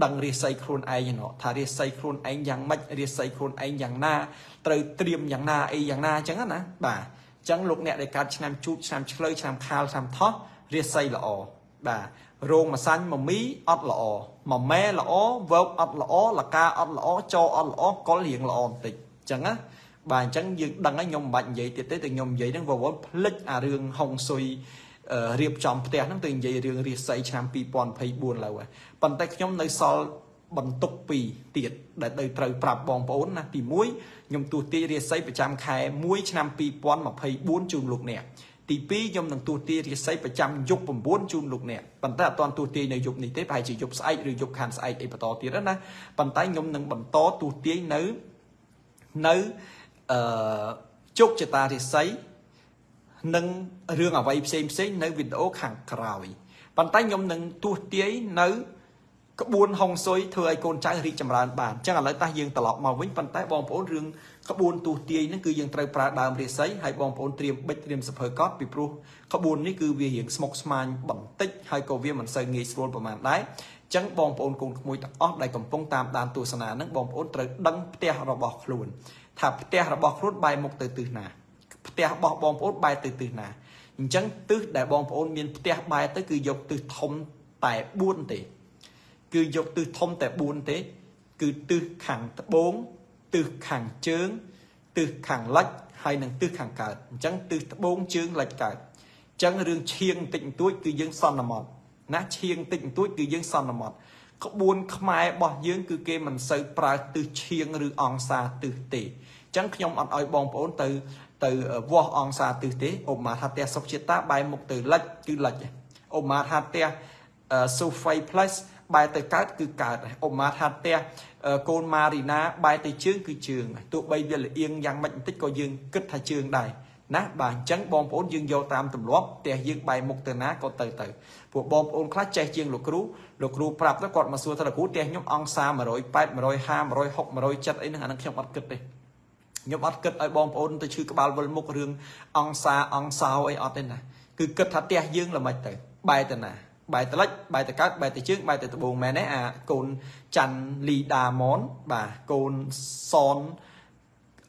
A: ដឹងរាសីខ្លួនឯងណោះថារាសីខ្លួនឯងយ៉ាងម៉េចរាសីខ្លួនឯងយ៉ាងណាត្រូវត្រៀមយ៉ាងណាអីយ៉ាងណាអញ្ចឹងណាបាទអញ្ចឹងលោកអ្នកដែលកើតឆ្នាំជូតឆ្នាំឆ្លើយឆ្នាំខាលឆ្នាំថោះរាសីល្អបាទរោងម្សាញ់មមីអត់ល្អមមែល្អវោកអត់ល្អលកាអត់ល្អចអត់ល្អកុលរៀងល្អបន្តិចអញ្ចឹងណា បាទអញ្ចឹងយើងដឹងហើយខ្ញុំមិនបាច់និយាយទៀតទេតែខ្ញុំនិយាយហ្នឹងវវល់ផ្លិចអារឿងហុងស៊ុយរៀបចំផ្ទះហ្នឹងទៅនិយាយរឿងរាសីឆ្នាំ2024ឡើយប៉ុន្តែខ្ញុំនៅសល់បន្ទុក2ទៀតដែលត្រូវប្រាប់បងប្អូនណាទី1ខ្ញុំទូទាយរាសីប្រចាំខែ1ឆ្នាំ2024ជូនលោកអ្នកទី2ខ្ញុំនឹងទូទាយរាសីប្រចាំយប់9ជូនលោកអ្នកប៉ុន្តែអត់ទាន់ទូទាយនៅយប់នេះទេប្រហែលជាយប់ស្អែកឬយប់ខានស្អែកអីបន្តទៀតណាប៉ុន្តែខ្ញុំនឹងបន្តទូទាយនៅនៅ អឺជោគជតារិស័យនិងរឿងអ្វីផ្សេងផ្សេងនៅវីដេអូខាងក្រោយប៉ុន្តែខ្ញុំនឹងទស្សទាយនៅក្បួនហុងស៊ុយធ្វើឲ្យកូនចៅរីកចម្រើនបានអញ្ចឹងឥឡូវតះយើងត្រឡប់មកវិញប៉ុន្តែបងប្អូនរឿងក្បួនទូទាយហ្នឹងគឺយើងត្រូវប្រើដើមរាសីហើយបងប្អូនត្រៀមបិចត្រៀមសភើកត់ពីព្រោះក្បួននេះគឺវារៀងស្មុគស្មាញបន្តិចហើយក៏វាមិនសូវងាយស្រួលប្រហែលដែរអញ្ចឹងបងប្អូនកូនក្មួយទាំងអស់ដែលកំពុងតាមដានទស្សនាហ្នឹងបងប្អូនត្រូវដឹងផ្ទះរបស់ខ្លួន ថាផ្ទះរបស់ខ្លួនបែរមុខទៅទិសណាផ្ទះរបស់បងប្អូនបែរទៅទិសណាអញ្ចឹងទិសដែលបងប្អូនមានផ្ទះបែរទៅគឺយកទិសធំតែ4ទេគឺយកទិសធំតែ4ទេ គឺទិសខាងត្បូងទិសខាងជើងទិសខាងលិចហើយនិងទិសខាងកើតអញ្ចឹងទិសត្បូងជើងលិចកើតអញ្ចឹងរឿងឈៀងតិចបន្តួចគឺយើងសន្មត់ណាឈៀងតិចបន្តួចគឺយើងសន្មត់ក្បួនខ្មែររបស់យើងគឺគេមិនសូវប្រើទិសឈៀងឬអង្សាទិសទេអញ្ចឹងខ្ញុំអត់ឲ្យបងប្អូនទៅទៅវាស់អង្សាទិសទេឧបមាថាផ្ទះសុខជាតិតាបែរមុខទៅលិចគឺលិចឧបមាថាផ្ទះ Sophie Plus បែរទៅកើតគឺកើតឧបមាថាផ្ទះកូនម៉ារីណាបែរទៅជើងគឺជើងទោះបីវាលៀងយ៉ាងម៉េចបន្តិចក៏យើងគិតថាជើងដែរណាបាទអញ្ចឹងបងប្អូនយើងយកតាមទម្លាប់ផ្ទះយើងបែរមុខទៅណាក៏ទៅទៅពួកបងប្អូនខ្លះចេះជាងលោកគ្រូលោកគ្រូប្រាប់ទៅគាត់មកសួរថាលោកគ្រូផ្ទះខ្ញុំអង្គសា180 150 160 170អីហ្នឹងអាហ្នឹងខ្ញុំអត់គិតទេ ខ្ញុំអត់គិតឲ្យបងប្អូនទៅឈឺក្បាលវិលមុខរឿងអង្គសាអង្គសោអីអត់ទេណាគឺគិតថាផ្ទះយើងល្មិចទៅបែរទៅណាបែរទៅលិចបែរទៅកើតបែរទៅជើងបែរទៅត្បូងមែនទេអាកូនច័ន្ទលីដាម៉នបាទកូនសន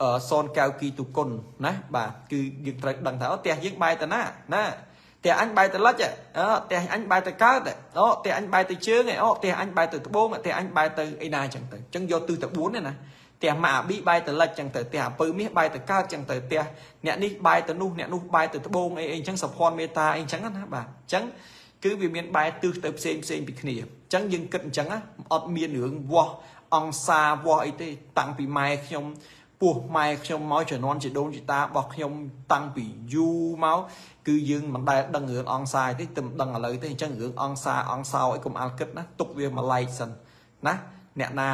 A: អឺសនកៅគីទុគុណណាបាទគឺយើងត្រូវដឹងថាអូផ្ទះយើងបែរទៅណាណាផ្ទះអញបែរទៅលិចអឺផ្ទះអញបែរទៅកើតអូផ្ទះអញបែរទៅជើងអូផ្ទះអញបែរទៅត្បូងផ្ទះអញបែរទៅអីណាចឹងទៅចឹងយកទិសទៅ4ទេណា ផ្ទះម៉ាអាប៊ីបែរទៅលិចចឹងទៅផ្ទះអពើមាសបែរទៅកើតចឹងទៅផ្ទះអ្នកនេះបែរទៅនោះអ្នកនោះបែរទៅត្បូងអីអីចឹងសុភ័ណ្ឌមេតាអីចឹងណាបាទចឹងគឺវាមានបែរទិសទៅផ្សេងផ្សេងពីគ្នាអញ្ចឹងយើងគិតអញ្ចឹងណាអត់មានរឿងវាស់អង្សាវាស់អីទេ តាំងពីម៉ែខ្ញុំពោះម៉ែខ្ញុំមកជំនាន់ជីដូនជីតារបស់ខ្ញុំតាំងពីយូរមកគឺយើងមិនដែលដឹងរឿងអង្សាទេតែមិនដឹងឥឡូវទេអញ្ចឹងរឿងអង្សាអង្សោអីកុំអាលគិតណាទុកវាមួយឡែកសិនណា អ្នកណា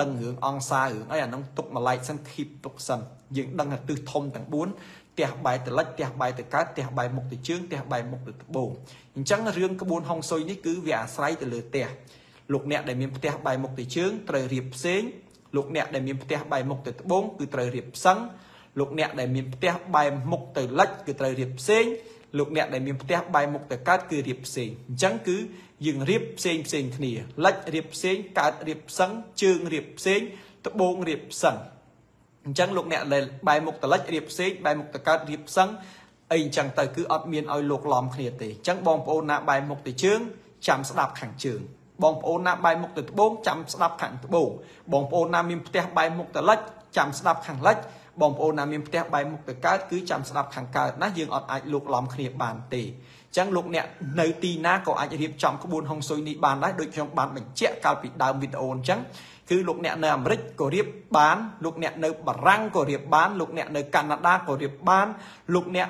A: ដឹងរឿងអង្សារឿងអីអានោះទុកមួយឡែកសិន keep ទុកសិនយើងដឹងថាទិសធំទាំង4ផ្ទះបែរទៅលិចផ្ទះបែរទៅកើតផ្ទះបែរមុខទៅជើងផ្ទះបែរមុខទៅត្បូងអញ្ចឹងរឿងក្បួនហុងស៊ុយនេះគឺវាអាស្រ័យទៅលើផ្ទះលោកអ្នកដែលមានផ្ទះបែរមុខទៅជើងត្រូវរៀបផ្សេងលោកអ្នកដែលមានផ្ទះបែរមុខទៅត្បូងគឺត្រូវរៀបផ្សឹងលោកអ្នកដែលមានផ្ទះបែរមុខទៅលិចគឺត្រូវរៀបផ្សេងលោកអ្នកដែលមានផ្ទះបែរមុខទៅកើតគឺរៀបផ្សេងអញ្ចឹងគឺ យើងរៀបផ្សេងផ្សេងគ្នាលិចរៀបផ្សេងកើតរៀបផ្សឹងជើងរៀបផ្សេងត្បូងរៀបផ្សឹងអញ្ចឹងលោកអ្នកដែលបែរមុខតលិចរៀបផ្សេងបែរមុខតកើតរៀបផ្សឹងអីអញ្ចឹងទៅគឺអត់មានឲ្យលោកឡំគ្នាទេអញ្ចឹងបងប្អូនណាបែរមុខទៅជើងចាំស្ដាប់ខាងជើងបងប្អូនណាបែរមុខទៅត្បូងចាំស្ដាប់ខាងត្បូងបងប្អូនណាមានផ្ទះបែរមុខទៅលិចចាំស្ដាប់ខាងលិចបងប្អូនណាមានផ្ទះបែរមុខទៅកើតគឺចាំស្ដាប់ខាងកើតណាយើងអត់អាចលោកឡំគ្នាបានទេ ចឹងលោកអ្នកនៅទីណាក៏អាចរៀបចំក្បួនហុងស៊ុយនេះបានដែរដូចខ្ញុំបានបញ្ជាក់កាលពីដើមវីដេអូអញ្ចឹងគឺលោកអ្នកនៅអាមេរិកក៏រៀបបានលោកអ្នកនៅបារាំងក៏រៀបបានលោកអ្នកនៅកាណាដាក៏រៀបបានលោកអ្នក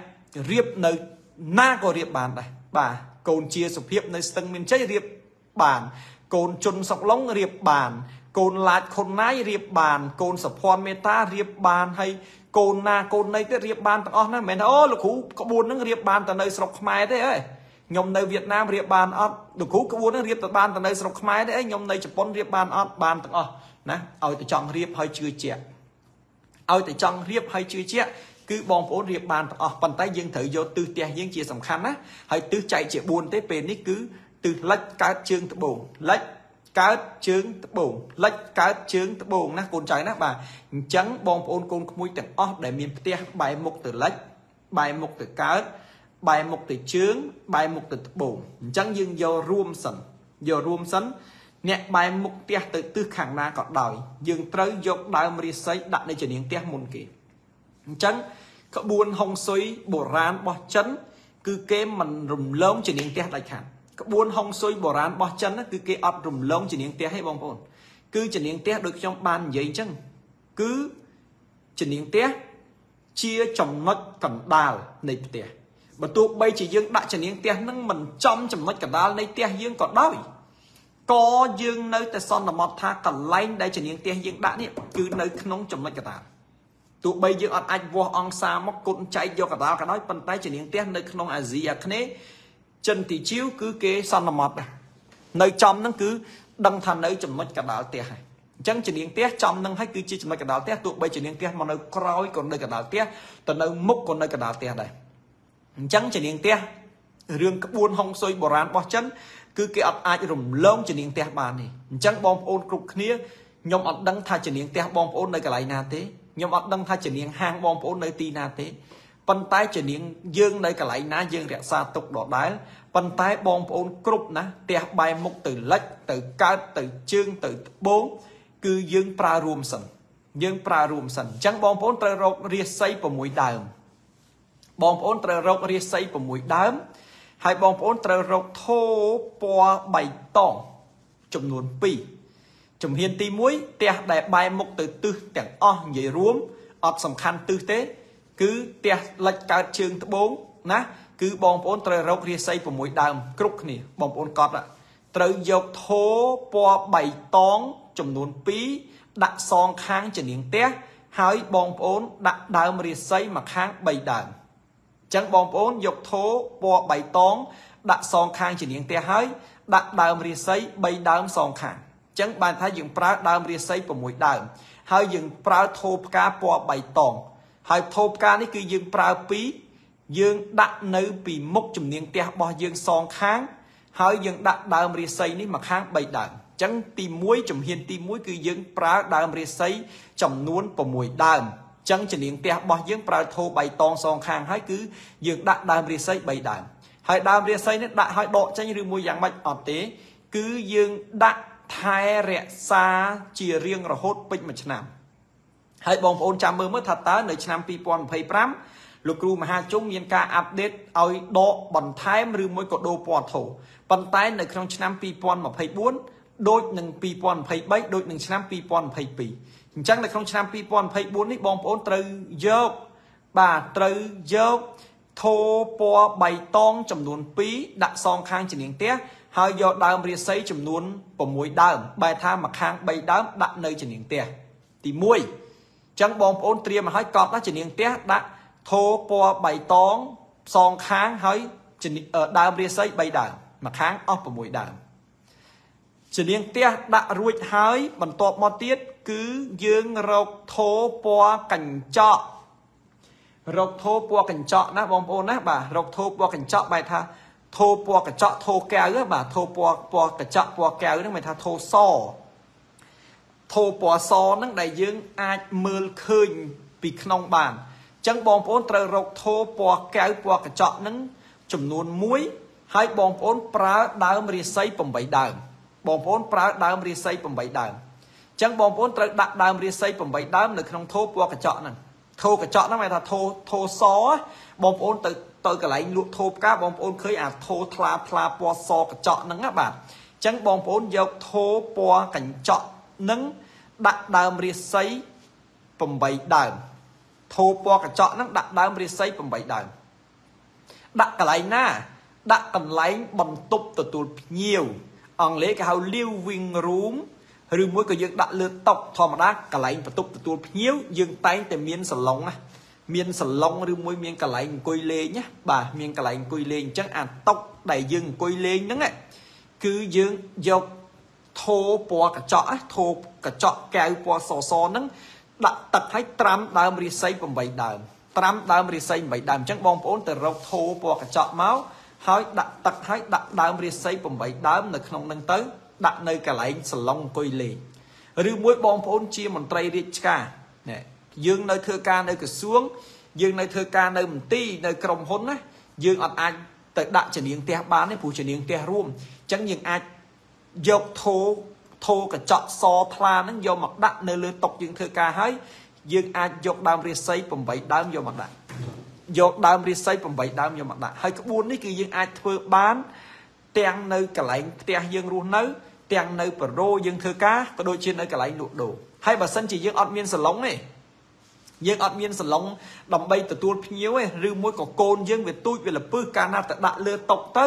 A: រៀបនៅណាក៏រៀបបានដែរបាទកូនជាសុភាពនៅស្ទឹងមានជ័យរៀបបានកូនជុនសុកឡុងរៀបបាន កូនឡាចខុនណាយរៀបបាន កូនសភ័នមេតារៀបបានហើយកូនណាកូនណីទៀតរៀបបានទាំងអស់ណាមិនមែនអូលោកគ្រូក្បួនហ្នឹងរៀបបានតែនៅស្រុកខ្មែរទេអើយខ្ញុំនៅវៀតណាមរៀបបានអត់លោកគ្រូក្បួនហ្នឹងរៀបទៅបានទៅនៅស្រុកខ្មែរទេអីខ្ញុំនៅជប៉ុនរៀបបានអត់បានទាំងអស់ណាឲ្យតែចង់រៀបហើយជឿជាក់ឲ្យតែចង់រៀបហើយជឿជាក់គឺបងប្អូនរៀបបានទាំងអស់ប៉ុន្តែយើងត្រូវយកទិសផ្ទះយើងជាសំខាន់ណាហើយទិសចែកជា4ទេពេលនេះគឺទិសលិចកើតជើងត្បូងលិច កើតជើងត្បូងលិចកើតជើងត្បូងណាកូនចៅណាបាទអញ្ចឹងបងប្អូនកូនក្មួយទាំងអស់ដែលមានផ្ទះបែរមុខទៅលិចបែរមុខទៅកើតបែរមុខទៅជើងបែរមុខទៅត្បូងអញ្ចឹងយើងយករួមសិនយករួមសិនអ្នកបែរមុខផ្ទះទៅទិសខាងណាក៏ដោយយើងត្រូវយកដើមរាសីដាក់នៅជំនាងផ្ទះមុនគេអញ្ចឹងក្បួនហុងស៊ុយបុរាណរបស់ចិន គឺគេមិនរំលងជំនាងផ្ទះដាច់ខាត ក្បួនហុងស៊ុយបុរាណរបស់ចិនគឺគេអត់រំលងជំនាងផ្ទះទេបងប្អូនគឺជំនាងផ្ទះដូចខ្ញុំបាននិយាយអញ្ចឹងគឺជំនាងផ្ទះជាចំណុចកណ្ដាលនៃផ្ទះបើទោះបីជាយើងដាក់ជំនាងផ្ទះនឹងមិនចំចំណុចកណ្ដាលនៃផ្ទះយើងក៏ដោយក៏យើងនៅតែសន្មត់ថាកន្លែងដែលជំនាងផ្ទះយើងដាក់នេះគឺនៅក្នុងចំណុចកណ្ដាលទោះបីយើងអត់អាចវាស់អង្សាមកគុណចែកយកកណ្ដាលក៏ដោយប៉ុន្តែជំនាងផ្ទះនៅក្នុងអាស៊ីអាគ្នេយ៍ ចិនទីជីវគឺគេសន្មត់ដែរនៅចំហ្នឹងគឺដឹងថានៅចំណុចកដាលផ្ទះហើយអញ្ចឹងជំនាញផ្ទះចំនឹងហើយគឺជាចំណុចកដាលផ្ទះទោះបីជំនាញផ្ទះមកនៅក្រោយក៏នៅកដាលផ្ទះទៅនៅមុខក៏នៅកដាលផ្ទះដែរអញ្ចឹងជំនាញផ្ទះរឿងក្បួនហុងស៊ុយបុរាណរបស់ចិនគឺគេអត់អាចរំលងជំនាញផ្ទះបានទេអញ្ចឹងបងប្អូនគ្រប់គ្នាខ្ញុំអត់ដឹងថាជំនាញផ្ទះបងប្អូននៅកន្លែងណាទេខ្ញុំអត់ដឹងថាជំនាញហាងបងប្អូននៅទីណាទេ ប៉ុន្តែជំនាញយើងនៅកន្លែងណាយើងរក្សាទុកដដែលប៉ុន្តែបងប្អូនគ្រប់ណាផ្ទះបែរមុខទៅលិចទៅកើតទៅជើងទៅត្បូងគឺយើងប្រើរួមសិនយើងប្រើរួមសិនអញ្ចឹងបងប្អូនត្រូវរករាសី6ដើមបងប្អូនត្រូវរករាសី6ដើមហើយបងប្អូនត្រូវរកធោពណ៌បៃតងចំនួន2ជំហានទី1ផ្ទះដែលបែរមុខទៅទិសទាំងអស់និយាយរួមអត់សំខាន់ទិសទេ គឺផ្ទះលិចកើតជើងត្បូងណាគឺបងប្អូនត្រូវរករាសី6ដើមគ្រប់គ្នាបងប្អូនកត់ត្រូវយកធោពណ៌បៃតងចំនួន2ដាក់សងខាងចនាងផ្ទះហើយបងប្អូនដាក់ដើមរាសីមកខាង3ដើមចឹងបងប្អូនយកធោពណ៌បៃតងដាក់សងខាងជានាងផ្ទះហើយដាក់ដើមរាសី3ដើមសងខាងចឹងបានថាយើងប្រើដើមរាសី6ដើមហើយយើងប្រើធោផ្កាពណ៌បៃតង ហើយធោផ្កានេះគឺយើងប្រើពីរយើងដាក់នៅពីមុខជំនាងផ្ទះរបស់យើងសងខាង ហើយយើងដាក់ដើមរាសីនេះមកខាង3ដើមចឹងទី1ជំហានទី1គឺយើងប្រើដើមរាសីចំនួន6ដើមចឹងជំនាញផ្ទះរបស់យើងប្រើធូបៃតងសងខាងហើយគឺយើងដាក់ដើមរាសី3ដើមហើយដើមរាសីនេះដាក់ឲ្យដកចេញឬមួយយ៉ាងម៉េចអត់ទេ គឺយើងដាក់ថែរក្សាជារៀងរហូតពេញមួយឆ្នាំ ហើយបងប្អូនចាំមើលមើលថាតើនៅឆ្នាំ2025លោកគ្រូមហាជុំមានការអាប់ដេតឲ្យដកបន្ថែមឬមួយក៏ដូរពណ៌ធោប៉ុន្តែនៅក្នុងឆ្នាំ2024ដូចនឹង2023ដូចនឹងឆ្នាំ2022អញ្ចឹងនៅក្នុងឆ្នាំ2024នេះបងប្អូនត្រូវយកបាទត្រូវយកធោពណ៌បៃតងចំនួន2ដាក់សងខាងជំនាងផ្ទះហើយយកដើមរាសីចំនួន6ដើមបែរថាមួយខាង3ដើមដាក់នៅជំនាងផ្ទះទី1អញ្ចឹងបងប្អូនត្រៀមមកឲ្យកប់ណាជំនាងផ្ទះដាក់ធោពណ៌បៃតងសងខាងហើយដើមរាសី3ដើមមួយខាងអស់6ដើមជំនាងផ្ទះដាក់រួចហើយបន្ទាប់មកទៀតគឺយើងរកធោពណ៌កញ្ចក់រកធោពណ៌កញ្ចក់ណាបងប្អូនណាបាទរកធោពណ៌កញ្ចក់បែរថាធោពណ៌កញ្ចក់ធោកែវបាទធោពណ៌ពណ៌កញ្ចក់ពណ៌កែវហ្នឹងមានថាធោស ធោពណ៌សហ្នឹងដែលយើងអាចមើលឃើញពីក្នុងបានអញ្ចឹងបងប្អូនត្រូវរកធោពណ៌កែវពណ៌កញ្ចក់ហ្នឹងចំនួន1ហើយបងប្អូនប្រើដើមរាសី8ដើមបងប្អូនប្រើដើមរាសី8ដើមអញ្ចឹងបងប្អូនត្រូវដាក់ដើមរាសី8ដើមនៅក្នុងថូពណ៌កញ្ចក់ហ្នឹងថូកញ្ចក់ហ្នឹងហៅថាថូថូសបងប្អូនទៅទៅកន្លែងលក់ថូផ្កាបងប្អូនឃើញអាថូថ្លាថ្លាពណ៌សកញ្ចក់ហ្នឹងណាបាទអញ្ចឹងបងប្អូនយកថូពណ៌កញ្ចក់ហ្នឹងដាក់ដើមរាសី8ដើមថូពណ៌កញ្ចក់ហ្នឹងដាក់ដើមរាសី8ដើមដាក់កន្លែងណា ដាក់កន្លែងបន្ទប់ទទួលភ្ញៀវអង់គ្លេសគេហៅ living room ឬមួយក៏យើងដាក់លើតុធម្មតាកន្លែងបន្ទប់ទទួលភ្ញៀវយើងតែងតែមានសាឡុងណាមានសាឡុងឬមួយមានកន្លែងអង្គុយលេងណាបាទមានកន្លែងអង្គុយលេងអញ្ចឹងអាតុដែលយើងអង្គុយលេងហ្នឹងគឺយើងយក ធោពណ៌កញ្ចក់ធោកញ្ចក់កែវពណ៌សសហ្នឹងដាក់ទឹកឲ្យត្រាំដើមរាសី8ដើមត្រាំដើមរាសី8ដើមអញ្ចឹងបងប្អូនទៅរកធោពណ៌កញ្ចក់មកហើយដាក់ទឹកហើយដាក់ដើមរាសី8ដើមនៅក្នុងនឹងទៅដាក់នៅកន្លែងសាឡុងអង្គុយលេងឬមួយបងប្អូនជាមន្ត្រីរាជការណែយើងនៅធ្វើការនៅក្រសួង យើងនៅធ្វើការនៅមន្ទីរនៅក្រុមហ៊ុនណាយើងអត់អាចទៅដាក់ជំនាញផ្ទះបានទេព្រោះជំនាញផ្ទះរួមអញ្ចឹងយើងអាច យកធោធោកញ្ចក់សថ្លាហ្នឹងយកមកដាក់នៅលើតុយើងធ្វើការហើយយើងអាចយកដើមរាសី8ដើមយកមកដាក់យកដើមរាសី8ដើមយកមកដាក់ហើយក្បួននេះគឺយើងអាចធ្វើបានទាំងនៅកន្លែងផ្ទះយើងរស់នៅ ទាំងនៅប្រូយើងធ្វើការក៏ដូចជានៅកន្លែងលក់ដូរហើយបើសិនជាយើងអត់មានសាឡុងទេ យើងអត់មានសាឡុងដើម្បីទទួលភ្ញៀវទេឬមួយក៏កូនយើងវាទូចវាលពឹសកាលណាទៅដាក់លើតុទៅ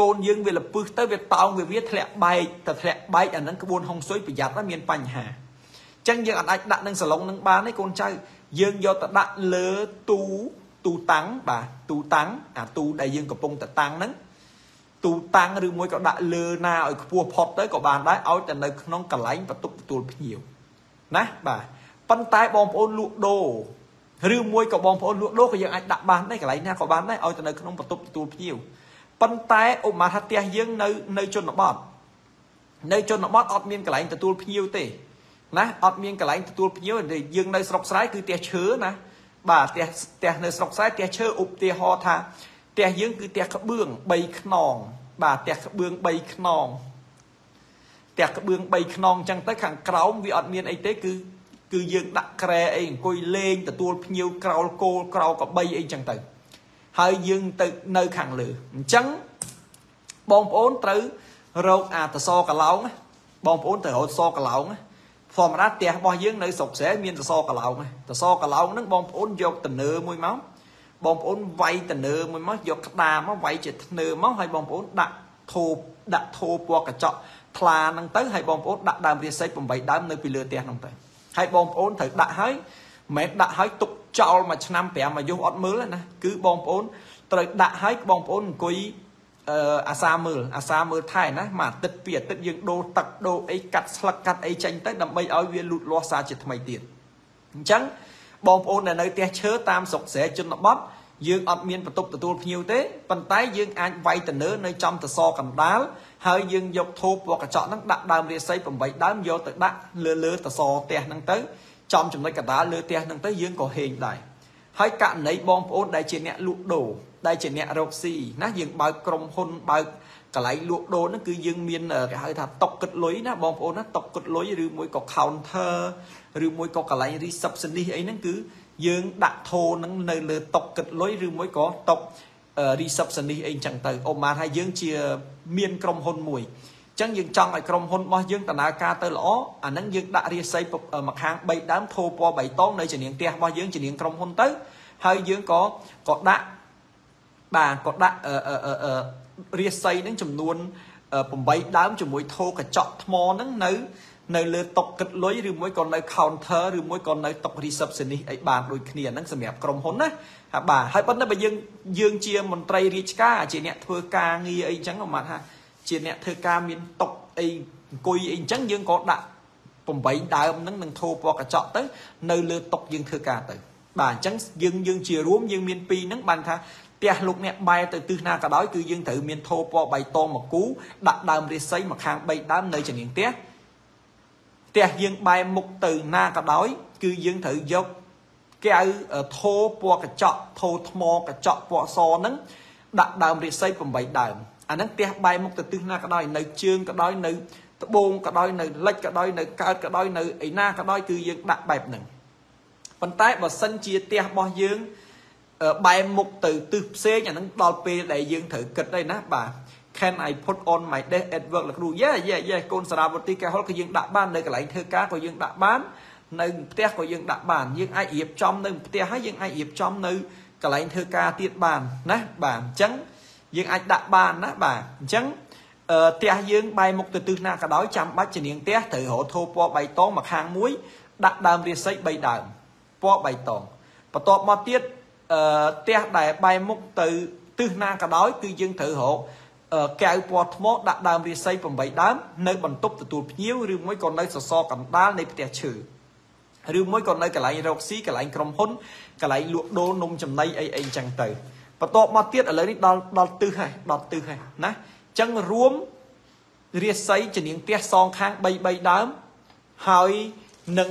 A: កូនយើងវាលពឹសទៅវាតោងវាវាធ្លាក់បែកទៅធ្លាក់បែកអាហ្នឹងក្បួនហុងស៊ុយប្រយ័ត្នណាមានបញ្ហាអញ្ចឹងយើងអាចដាក់នឹងសាឡុងនឹងបានទេកូនចៅយើងយកទៅដាក់លើទូទូតាំងបាទទូតាំងអាទូដែលយើងកំពុងតែតាំងហ្នឹងតទូតាំងឬមួយក៏ដាក់លើណាឲ្យខ្ពស់ផុតទៅក៏បានដែរឲ្យតែនៅក្នុងកន្លែងបន្ទប់ទទួលភ្ញៀវណាបាទ ប៉ុន្តែបងប្អូនលក់ដូរឬមួយក៏បងប្អូនលក់ដូរក៏យើងអាចដាក់បានដែរកន្លែងណាក៏បានដែរឲ្យទៅនៅក្នុងបន្ទប់ទទួលភ្ញៀវប៉ុន្តែឧបមាថាផ្ទះយើងនៅនៅជនបទនៅជនបទអត់មានកន្លែងទទួលភ្ញៀវទេណាអត់មានកន្លែងទទួលភ្ញៀវយើងនៅស្រុកស្រែគឺផ្ទះឈើណាបាទផ្ទះផ្ទះនៅស្រុកស្រែផ្ទះឈើឧទាហរណ៍ថាផ្ទះយើងគឺផ្ទះក្បឿង3ខ្នង បាទផ្ទះក្បឿង3ខ្នងផ្ទះក្បឿង3ខ្នងអញ្ចឹងទៅខាងក្រោមវាអត់មានអីទេគឺ គឺយើងដាក់ក្រែអីអង្គុយលេងទទួលភ្ញៀវក្រោលគោលក្រោលកបីអីអញ្ចឹងទៅ ហើយយើងទៅនៅខាងលើអញ្ចឹងបងប្អូនត្រូវរកអាតសកឡោងបងប្អូនត្រូវរកសកឡោងធម្មតាផ្ទះរបស់យើងនៅស្រុកស្រែមានតសកឡោងតសកឡោងហ្នឹងបងប្អូនយកតនើមួយមកបងប្អូនវាយតនើមួយមកយកក្តារមកវាយជាធ្នើមកហើយបងប្អូនដាក់ធូបដាក់ធូបពណ៌កញ្ចក់ថ្លាហ្នឹងទៅហើយបងប្អូនដាក់ដើមរាសី8ដើមនៅពីលើផ្ទះហ្នឹងទៅ ហើយបងប្អូនត្រូវដាក់ហើយមិនមែនដាក់ហើយទុកចោលមួយឆ្នាំ5អាយុអត់មើលណាគឺបងប្អូនត្រូវដាក់ហើយបងប្អូនអង្គុយអឺអាសាមើលអាសាមើលថែណាមួយអាទិត្យពីរអាទិត្យយើងដូរទឹកដូរអីកាត់ស្លឹកកាត់អីចេញទៅដើម្បីឲ្យវាលូតលាស់សារជាថ្មីទៀតអញ្ចឹងបងប្អូនដែលនៅផ្ទះឈើតាមស្រុកស្រែជនបទយើងអត់មានបន្ទប់ទទួលភ្ញៀវទេប៉ុន្តែយើងអាចវាយទៅលើនៅចំតសកណ្ដាលហើយយើងយកធូបពណ៌កញ្ចក់ហ្នឹងដាក់ដើមរាសី8ដើមយកទៅដាក់លើលើតសផ្ទះហ្នឹងទៅចំចំណុចកណ្ដាលលើផ្ទះហ្នឹងទៅយើងក៏ហេងដែរហើយករណីបងប្អូនដែលជាអ្នកលក់ដូរដែលជាអ្នករកស៊ីណាយើងបើកក្រុមហ៊ុនបើកកន្លែងលក់ដូរហ្នឹងគឺយើងមានគេហៅថាតុកគិតលុយណាបងប្អូនណាតុកគិតលុយឬមួយក៏ counter ឬមួយក៏កន្លែង receptionist អីហ្នឹងគឺយើងដាក់ធោហ្នឹងនៅលើតុកគិតលុយឬមួយក៏តុក receptionist អីចឹងទៅអូម៉ាថាយើងជា មានក្រុមហ៊ុនមួយចឹងយើងចង់ឲ្យក្រុមហ៊ុនរបស់យើងដំណើរការទៅល្អអាហ្នឹងយើងដាក់រាសីមកខាង3ដើមធោពណ៌បៃតងនៅជំនាញផ្ទះរបស់យើងជំនាញក្រុមហ៊ុនទៅហើយយើងក៏ក៏ដាក់បាទក៏ដាក់រាសីហ្នឹងចំនួន8ដើមជាមួយធោកញ្ចក់ថ្មហ្នឹងនៅនៅលើតុគិតលុយឬមួយក៏នៅ counter ឬមួយក៏នៅតុ receptionist អីបានដូចគ្នាហ្នឹងសម្រាប់ក្រុមហ៊ុនណាហើយ បាទហើយប៉ុន្តែបើយើងយើងជាមន្ត្រីរាជការជាអ្នកធ្វើការងារអីចឹងមកថាជាអ្នកធ្វើការមានតុអីអង្គុយអីចឹងយើងក៏ដាក់8ដើមហ្នឹងនឹងធោពណ៌កញ្ចក់ទៅ នៅលើតុយើងធ្វើការទៅបាទអញ្ចឹងយើងយើងជារួមយើងមានពីរហ្នឹងបានថាផ្ទះលោកអ្នកបែរទៅទិសណាក៏ដោយគឺយើងត្រូវមានធោពណ៌បៃតងមួយគូដាក់ដើមរាសីមកខាង3ដើមនៅជំនាញផ្ទះផ្ទះយើងបែរមុខទៅណាក៏ដោយ គឺយើងត្រូវយក កៅធោពណ៌កញ្ចក់ធោថ្មកញ្ចក់ពណ៌សហ្នឹងដាក់ដើមរាសី8ដើមអាហ្នឹងផ្ទះបែរមុខទៅទិសណាក៏ដោយនៅជើងក៏ដោយនៅត្បូងក៏ដោយនៅលិចក៏ដោយនៅកើតក៏ដោយនៅឯណាក៏ដោយគឺយើងដាក់បែបហ្នឹងប៉ុន្តែបើសិនជាផ្ទះរបស់យើងបែរមុខទៅទិសផ្សេងអាហ្នឹងដល់ពេលដែលយើងត្រូវគិតហើយណាបាទ can I put on my desk at work លោកគ្រូ Yeah yeah yeah កូនសារាវទីកែហុលក៏យើងដាក់បាននៅកន្លែងធ្វើការក៏យើងដាក់បាន នៅផ្ទះក៏យើងដាក់បានយើងអាចរៀបចំនៅផ្ទះហើយយើងអាចរៀបចំនៅកន្លែងធ្វើការទៀតបានណាបាទអញ្ចឹងយើងអាចដាក់បានណាបាទអញ្ចឹងអឺផ្ទះយើងបែរមុខទៅទិសណាក៏ដោយចាំបាច់ជានាងផ្ទះត្រូវរកធូបពណ៌បៃតងមកខាងមួយដាក់ដើមរាសី3ដើមពណ៌បៃតងបន្ទាប់មកទៀតអឺផ្ទះដែលបែរមុខទៅទិសណាក៏ដោយគឺយើងត្រូវរកកៅពណ៌ថ្មដាក់ដើមរាសី8ដើមនៅបន្ទប់ទទួលភ្ញៀវឬមួយក៏នៅសសរកណ្ដាលនៃផ្ទះឈើ ឬមួយក៏នៅកន្លែងរកស៊ីកន្លែងក្រុមហ៊ុនកន្លែងលក់ដូរនំចំណីអីអីចឹងទៅបន្ទាប់មកទៀតឥឡូវនេះដល់ដល់ទិសហើយដល់ទិសហើយណាអញ្ចឹងរួមរាសីជំនាញផ្ទះសងខាង3 3ដើមហើយនឹង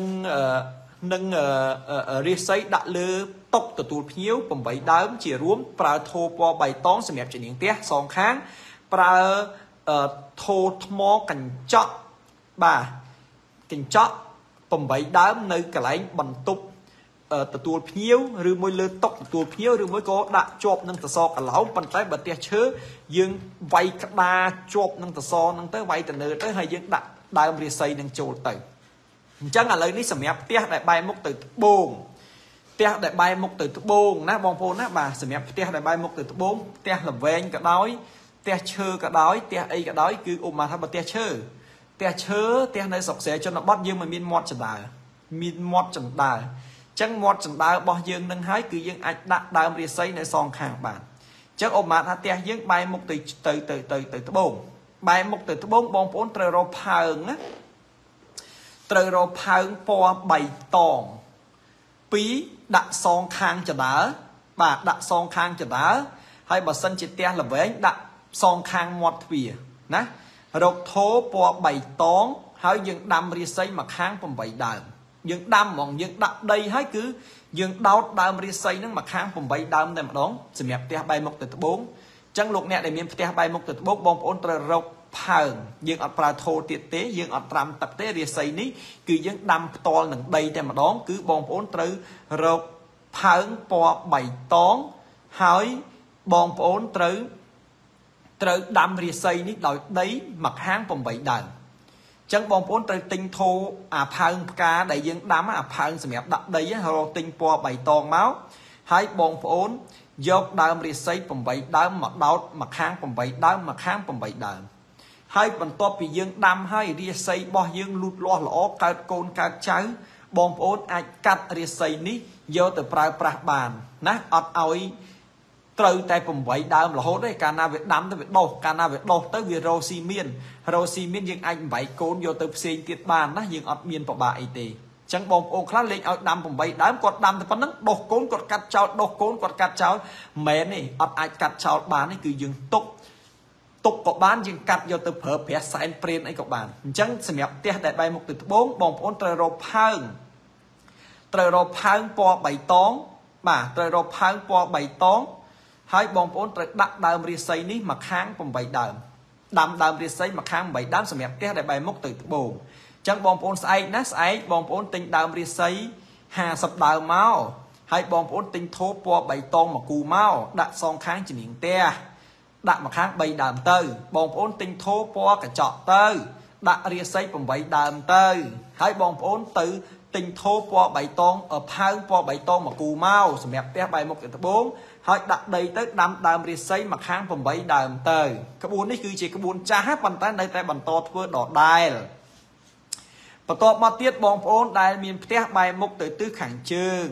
A: នឹងរាសីដាក់លើតុកទទួលភ្ញៀវ8ដើម ជារួមប្រើធោពណ៌បៃតងសម្រាប់ជំនាញផ្ទះសងខាងប្រើធោថ្មកញ្ចក់បាទកញ្ចក់ 8ដើមនៅកន្លែងបន្ទប់ទទួលភ្ញៀវឬមួយលើតុទទួលភ្ញៀវឬមួយក៏ដាក់ជាប់នឹងតសកឡោមប៉ុន្តែបើផ្ទះឈើយើងវាយក្តារជាប់នឹងតសហ្នឹងទៅវាយទៅលើទៅហើយយើងដាក់ដើមរាសីនឹងចូលទៅអញ្ចឹងឥឡូវនេះសម្រាប់ផ្ទះដែលបែរមុខទៅត្បូងផ្ទះដែលបែរមុខទៅត្បូងណាបងប្អូនណាបាទសម្រាប់ផ្ទះដែលបែរមុខទៅត្បូងផ្ទះល្វែងក៏ដោយផ្ទះឈើក៏ដោយផ្ទះអីក៏ដោយគឺឧបមាថាបើផ្ទះឈើ ផ្ទះឈើផ្ទះនៅស្រុកស្រែជនបទយើងមិនមានមាត់ចណ្ដើមានមាត់ចណ្ដើចឹងមាត់ចណ្ដើរបស់យើងនឹងហើយគឺយើងអាចដាក់ដើមរាសីនៅសងខាងបានអចឹងឧបមាថាផ្ទះយើងបែរមុខទៅទៅទៅទៅទៅត្បូងបែរមុខទៅត្បូងបងប្អូនត្រូវរកផើងណាត្រូវរកផើងពណ៌បៃតង2ដាក់សងខាងចដើបាទដាក់សងខាងចដើហើយបើសិនជាផ្ទះល្វែងដាក់សងខាងមាត់ទ្វារណា រកធោពណ៌បៃតង ហើយយើងដាំរាសីមកខាង8ដើមយើងដាំហ្មងយើងដាក់ដីហើយគឺយើងដោតដើមរាសីហ្នឹងមកខាង8ដើមតែម្ដងសម្រាប់ផ្ទះបែរមុខទៅត្បូងអញ្ចឹងលោកអ្នកដែលមានផ្ទះបែរមុខទៅត្បូងបងប្អូនត្រូវរកផើងយើងអត់ប្រើធោទៀតទេយើងអត់ត្រាំទឹកទេរាសីនេះគឺយើងដាំផ្ទាល់នឹងដីតែម្ដង គឺបងប្អូនត្រូវរកផើងពណ៌បៃតងហើយបងប្អូនត្រូវ ត្រូវដាំរាសីនេះដោយដីមកខាង8ដើមចឹងបងប្អូនត្រូវទិញធោអាផើងផ្កាដែលយើងដាំអាផើងសម្រាប់ដាក់ដីរកទិញពណ៌បៃតងមកហើយបងប្អូនយកដើមរាសី8ដើមមកដោតមកខាង8ដើមមកខាង8ដើមហើយបន្ទាប់ពីយើងដាំហើយរាសីរបស់យើងលូតលាស់ល្អកើតកូនកើតចៅបងប្អូនអាចកាត់រាសីនេះយកទៅប្រើប្រាស់បានណាអត់ឲ្យ ត្រូវតែ8ដើមរហូតទេកាលណាវាដាំទៅវាដុះកាលណាវាដុះទៅវារោស៊ីមានរោស៊ីមានយើងអាច8កូនយកទៅផ្សេងទៀតបានណាយើងអត់មានប្របាក់អីទេចឹងបងប្អូនខ្លះលេងឲ្យដាំ8ដើមគាត់ដាំតែប៉ុណ្្នឹងដុះកូនគាត់កាត់ចោលដុះកូនគាត់កាត់ចោលមែនទេអត់អាចកាត់ចោលបានទេគឺយើងទុកទុកក៏បានយើងកាត់យកទៅប្រើប្រាស់សែនព្រានអីក៏បានអញ្ចឹងសម្រាប់ផ្ទះដែលបែរមុខទៅត្បូងបងប្អូនត្រូវរកផើងត្រូវរកផើងពណ៌បៃតងបាទត្រូវរកផើងពណ៌បៃតង ហើយបងប្អូនត្រូវដាក់ដើមរាសីនេះមកខាង8ដើមដាំដើមរាសីមកខាង8ដើមសម្រាប់ផ្ទះដែលបែរមុខទៅត្បូងអញ្ចឹងបងប្អូនស្អែកណាស្អែកបងប្អូនទិញដើមរាសី50ដើមមកហើយបងប្អូនទិញធូបពណ៌បៃតងមកគូមកដាក់សងខាងជំនាងផ្ទះដាក់មកខាង3ដើមទៅ បងប្អូនទិញធូបពណ៌កញ្ចក់ទៅ ដាក់រាសី8ដើមទៅ ហើយបងប្អូនទៅទិញធូបពណ៌បៃតងផើងពណ៌បៃតងមកគូមកសម្រាប់ផ្ទះបែរមុខទៅត្បូង ហើយដាក់ដីទៅដាំដើមរាសីមកខាង8ដើមទៅក្បួននេះគឺជាក្បួនចាស់ប៉ុន្តែនៅតែបន្តធ្វើដដែលបន្ទាប់មកទៀតបងប្អូនដែលមានផ្ទះបែរមុខទៅទិសខាងជើង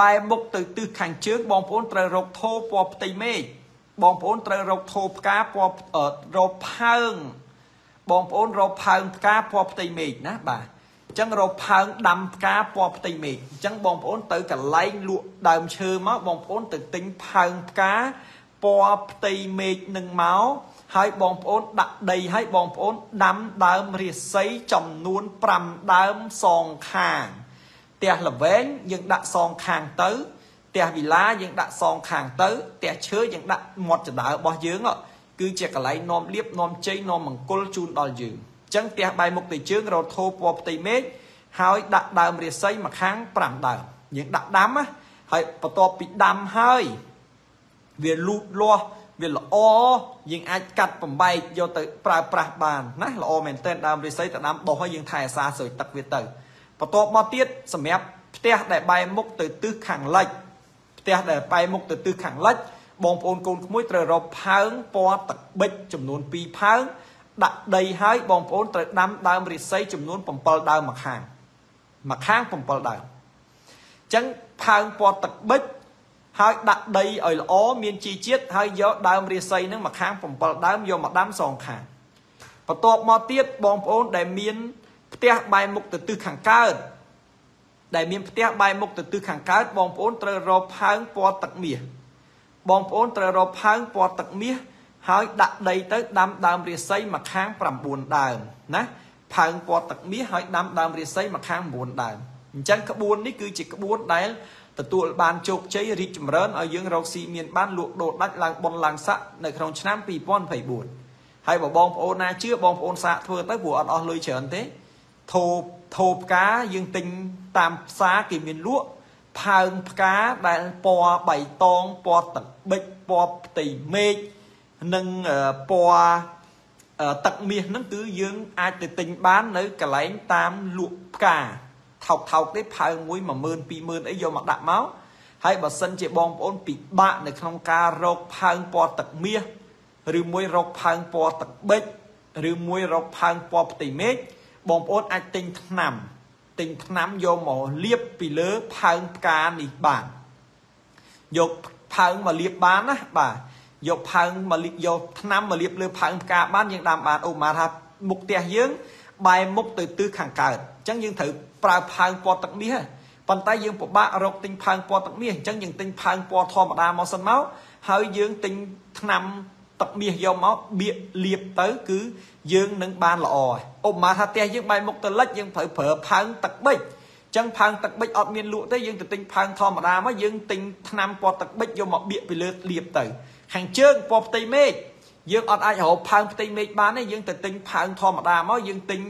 A: បែរមុខទៅទិសខាងជើងបងប្អូនត្រូវរកធោពណ៌ផ្ទៃមេឃបងប្អូនត្រូវរកធោផ្កាពណ៌រកផើងបងប្អូនរកផើងផ្កាពណ៌ផ្ទៃមេឃណាបាទ អញ្ចឹងរកផើងដាំផ្កាពណ៌ផ្ទៃមេឃអញ្ចឹងបងប្អូនទៅកន្លែងលក់ដើមឈើមកបងប្អូនទៅទិញផើងផ្កាពណ៌ផ្ទៃមេឃនឹងមកហើយបងប្អូនដាក់ដីឲ្យបងប្អូនដាំដើមរាសីចំនួន5ដើមសងខាងផ្ទះល្វែងយើងដាក់សងខាងទៅផ្ទះវិឡាយើងដាក់សងខាងទៅផ្ទះឈើយើងដាក់មាត់ចដើរបស់យើងគឺជាកន្លែងនាំលៀបនាំជ័យនាំមង្គលជូនដល់យើង ចឹងផ្ទះបែរមុខទៅជើងរត់ធោពណ៌ផ្ទៃមេឃហើយដាក់ដើមរាសីមកខាង5ដើមយើងដាក់ដាំណាហើយបន្ទាប់ពីដាំហើយវាលូតលាស់វាល្អយើងអាចកាត់បំបែកយកទៅប្រើប្រាស់បានណាល្អមែនទែនដើមរិស័យទៅដាំដុះហើយយើងថែអាសាស្រោចទឹកវាទៅបន្ទាប់មកទៀតសម្រាប់ផ្ទះដែលបែរមុខទៅទិសខាងលិចផ្ទះដែលបែរមុខទៅទិសខាងលិចបងប្អូនកូនក្មួយត្រូវរកផើងពណ៌ទឹកប៊ិចចំនួន2ផើង ដាក់ដីហើយបងប្អូនត្រូវដាំដើមរិស័យចំនួន7ដើមមួយខាងមួយខាង7ដើមអញ្ចឹងផើងពណ៌ទឹកប៊ិចហើយដាក់ដីឲ្យល្អមានជីជាតិហើយយកដើមរាសីហ្នឹងមកខាង7ដើមយកមកដាំសងខាងបន្ទាប់មកទៀតបងប្អូនដែលមានផ្ទះបែរមុខទៅទិសខាងកើតដែលមានផ្ទះបែរមុខទៅទិសខាងកើតបងប្អូនត្រូវរកផើងពណ៌ទឹកមាសបងប្អូនត្រូវរកផើងពណ៌ទឹកមាស ហើយដាក់ដីទៅដាំដើមរាសីមកខាង9ដើមណាផើងពណ៌ទឹកមាសហើយដាំដើមរាសីមកខាង9ដើមអញ្ចឹងក្បួននេះគឺជាក្បួនដែលទទួលបានជោគជ័យរីកចម្រើនឲ្យយើងរកស៊ីមានបានលក់ដូរដាច់ឡើងបុនឡើងស័កនៅក្នុងឆ្នាំ2024ហើយបើបងប្អូនណាជឿបងប្អូនសាកធ្វើទៅព្រោះអត់អស់លុយច្រើនទេធូបធូបផ្កាយើងទិញតាមផ្សារគេមានលក់ផើងផ្កាដែលពណ៌បៃតងពណ៌ទឹកប៊ិចពណ៌ផ្ទៃមេឃ និងពណ៌ទឹកមាសហ្នឹងគឺយើងអាចទៅទិញបាននៅកន្លែងតាមលក់ផ្កាថោកថោកទេផើងមួយ10000 20000អីយកមកដាក់មកហើយបើសិនជាបងប្អូនពិបាកនៅក្នុងការរកផើងពណ៌ទឹកមាសឬមួយរកផើងពណ៌ទឹកប៊ិចឬមួយរកផើងពណ៌ផ្ទៃមេឃបងប្អូនអាចទិញថ្នាំទិញថ្នាំយកមកលាបពីលើផើងផ្កានេះបានយកផផើងមកលាបបានណាបាទ យកផើងមកលាបយកថ្នាំមកលាបលើផើងផ្កាបានយើងដាំបានឧបមាថាមុខផ្ទះយើងបែរមុខទៅទិសខាងកើតអញ្ចឹងយើងត្រូវប្រើផើងពណ៌ទឹកមាសប៉ុន្តែយើងពិបាករកទិញផើងពណ៌ទឹកមាសអញ្ចឹងយើងទិញផើងពណ៌ធម្មតាមកសិនមកហើយយើងទិញថ្នាំទឹកមាសយកមកបៀកលាបទៅគឺយើងនឹងបានល្អឧបមាថាផ្ទះយើងបែរមុខទៅលិចយើងត្រូវប្រើផើងទឹកប៊ិចចឹងផើងទឹកប៊ិចអត់មានលក់ទេយើងទៅទិញផើងធម្មតាមកយើងទិញថ្នាំពណ៌ទឹកប៊ិចយកមកបៀកពីលើលាបទៅ ខាងជើងពណ៌ផ្ទៃមេឃយើងអត់អាចរកផើងផ្ទៃមេឃបានទេយើងទៅទិញផើងធម្មតាមកយើងទិញ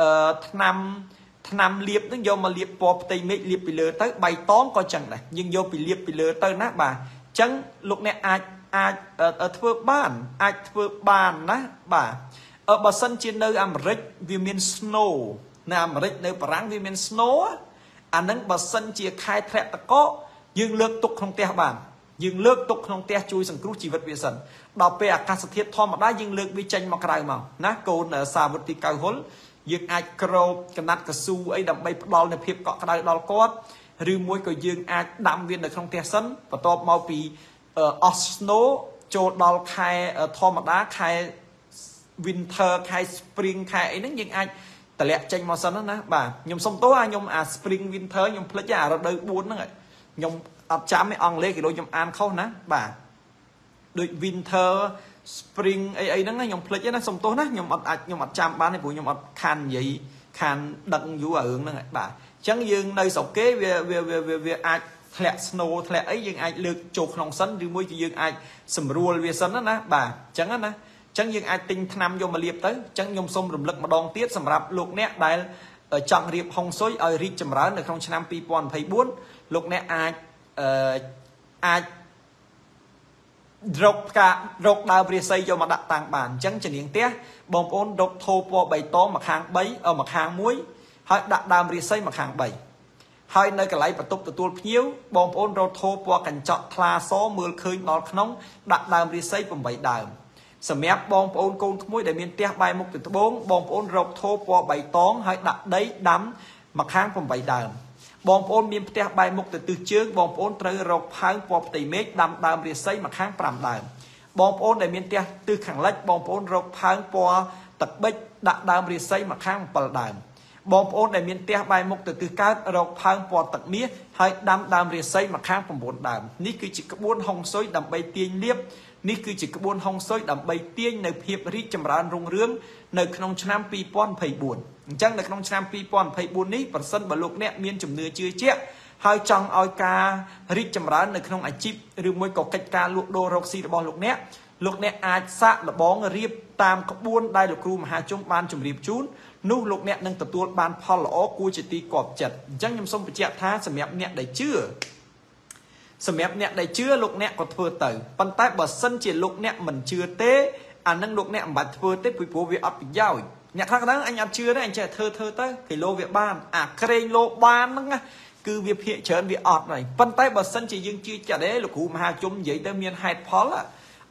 A: អឺថ្នាំថ្នាំលាបនឹងយកមកលាបពណ៌ផ្ទៃមេឃលាបពីលើទៅបៃតងក៏ចឹងដែរយើងយកពីលាបពីលើទៅណាបាទចឹងលោកអ្នកអាចអាចធ្វើបានអាចធ្វើបានណាបាទបើសិនជានៅអាមេរិកវាមាន snow នៅអាមេរិកនៅបារាំងវាមាន snow អានឹងបើសិនជាខែធ្លាក់តកយើងលើកទុកក្នុងផ្ទះបាន យើងលើកទុកក្នុងផ្ទះជួយសង្គ្រោះជីវិតវាសិនដល់ពេលអាកាសធាតុធម្មតាយើងលើកវាចេញមកក្រៅមកណាកូនសាវុធទីកៅហុលយើងអាចក្រោបកណាត់កស៊ូអីដើម្បីផ្ដល់នូវភាពកក់ក្ដៅដល់គាត់ឬមួយក៏យើងអាចដាំវានៅក្នុងផ្ទះសិនបន្ទាប់មកពីអស់ snow ចូលដល់ខែធម្មតាខែ winter ខែ spring ខែអីហ្នឹងយើងអាចតម្លាក់ចេញមកសិនណាបាទខ្ញុំសុំទោសអាខ្ញុំអា spring winter ខ្ញុំភ្លេចអារដូវ4ហ្នឹងខ្ញុំ អត់ចាំទេអង់គ្លេសគេដូចខ្ញុំអានខុសណាបាទដូច winter spring អីអីហ្នឹងខ្ញុំភ្លេចណាសុំទោសណាខ្ញុំអត់អាចខ្ញុំអត់ចាំបានទេព្រោះខ្ញុំអត់ខាននិយាយខានដឹងយូរអារឿងហ្នឹងបាទអញ្ចឹងយើងនៅស្រុកគេវាវាវាវាអាចធ្លាក់ snow ធ្លាក់អីយើងអាចលើកចូលក្នុងសិនឬមួយគឺយើងអាចសម្រួលវាសិនណាបាទអញ្ចឹងណាអញ្ចឹងយើងអាចទិញថ្នាំយកមកលាបទៅអញ្ចឹងខ្ញុំសូមរំលឹកម្ដងទៀតសម្រាប់លោកអ្នកដែលចង់រៀបហុងស៊ុយឲ្យរីកចម្រើននៅក្នុងឆ្នាំ2024លោកអ្នកអាច អឺអាចរកផ្ការកដើមរាសីយកមកដាក់តាំងបានអញ្ចឹងជំនាញផ្ទះបងប្អូនរកធោពណ៌បៃតងមកខាង3អមកខាង1ហើយដាក់ដើមរាសីមកខាង3ហើយនៅកន្លែងបន្ទប់ទទួលភ្ញៀវបងប្អូនរកធោពណ៌កញ្ចក់ថ្លាសមើលឃើញដល់ក្នុងដាក់ដើមរាសី8ដើមសម្រាប់បងប្អូនកូនក្មួយដែលមានផ្ទះបែរមុខទៅត្បូងបងប្អូនរកធោពណ៌បៃតងហើយដាក់ដីដាំមកខាង8ដើម បងប្អូនមានផ្ទះបែរមុខទៅទិសជើងបងប្អូនត្រូវរកផើងពណ៌ផ្ទៃមេឃដាំដើមរាសីមកខាង5ដើមបងប្អូនដែលមានផ្ទះទិសខាងលិចបងប្អូនរកផើងពណ៌ទឹកប៊ិចដាក់ដើមរាសីមកខាង7ដើមបងប្អូនដែលមានផ្ទះបែរមុខទៅទិសកើតរកផើងពណ៌ទឹកមាសហើយដាំដើមរាសីមកខាង9ដើមនេះគឺជាក្បួនហុងស៊ុយដើម្បីទាញលៀប នេះគឺជាក្បួនហុងស៊ុយដើម្បីទាញនៅភាពរីកចម្រើនរុងរឿងនៅក្នុងឆ្នាំ2024អញ្ចឹងនៅក្នុងឆ្នាំ2024នេះប្រសិនបើលោកអ្នកមានជំនឿជឿជាក់ហើយចង់ឲ្យការរីកចម្រើននៅក្នុងអាជីពឬមួយក៏កិច្ចការលក់ដូររកស៊ីរបស់លោកអ្នកលោកអ្នកអាចសាកល្បងរៀបតាមក្បួនដែលលោកគ្រូមហាជុំបានជម្រាបជូននោះលោកអ្នកនឹងទទួលបានផលល្អគួរជាទីគាប់ចិត្តអញ្ចឹងខ្ញុំសូមបញ្ជាក់ថាសម្រាប់អ្នកដែលជឿ សម្រាប់អ្នកដែលជឿលោកអ្នកក៏ធ្វើទៅប៉ុន្តែបើសិនជាលោកអ្នកមិនជឿទេអានឹងលោកអ្នកមិនបាច់ធ្វើទេពីព្រោះវាអត់ប្រយោជន៍អ្នកខ្លះហ្នឹងអញអត់ជឿទេអញចេះធ្វើធ្វើទៅគីឡូវាបាន អាក្រែងលោបានហ្នឹងណាគឺវាភាកច្រើនវាអត់ហើយប៉ុន្តែបើសិនជាយើងជឿចិត្តទេលោកគ្រូមហាជុំនិយាយទៅមានហេតុផល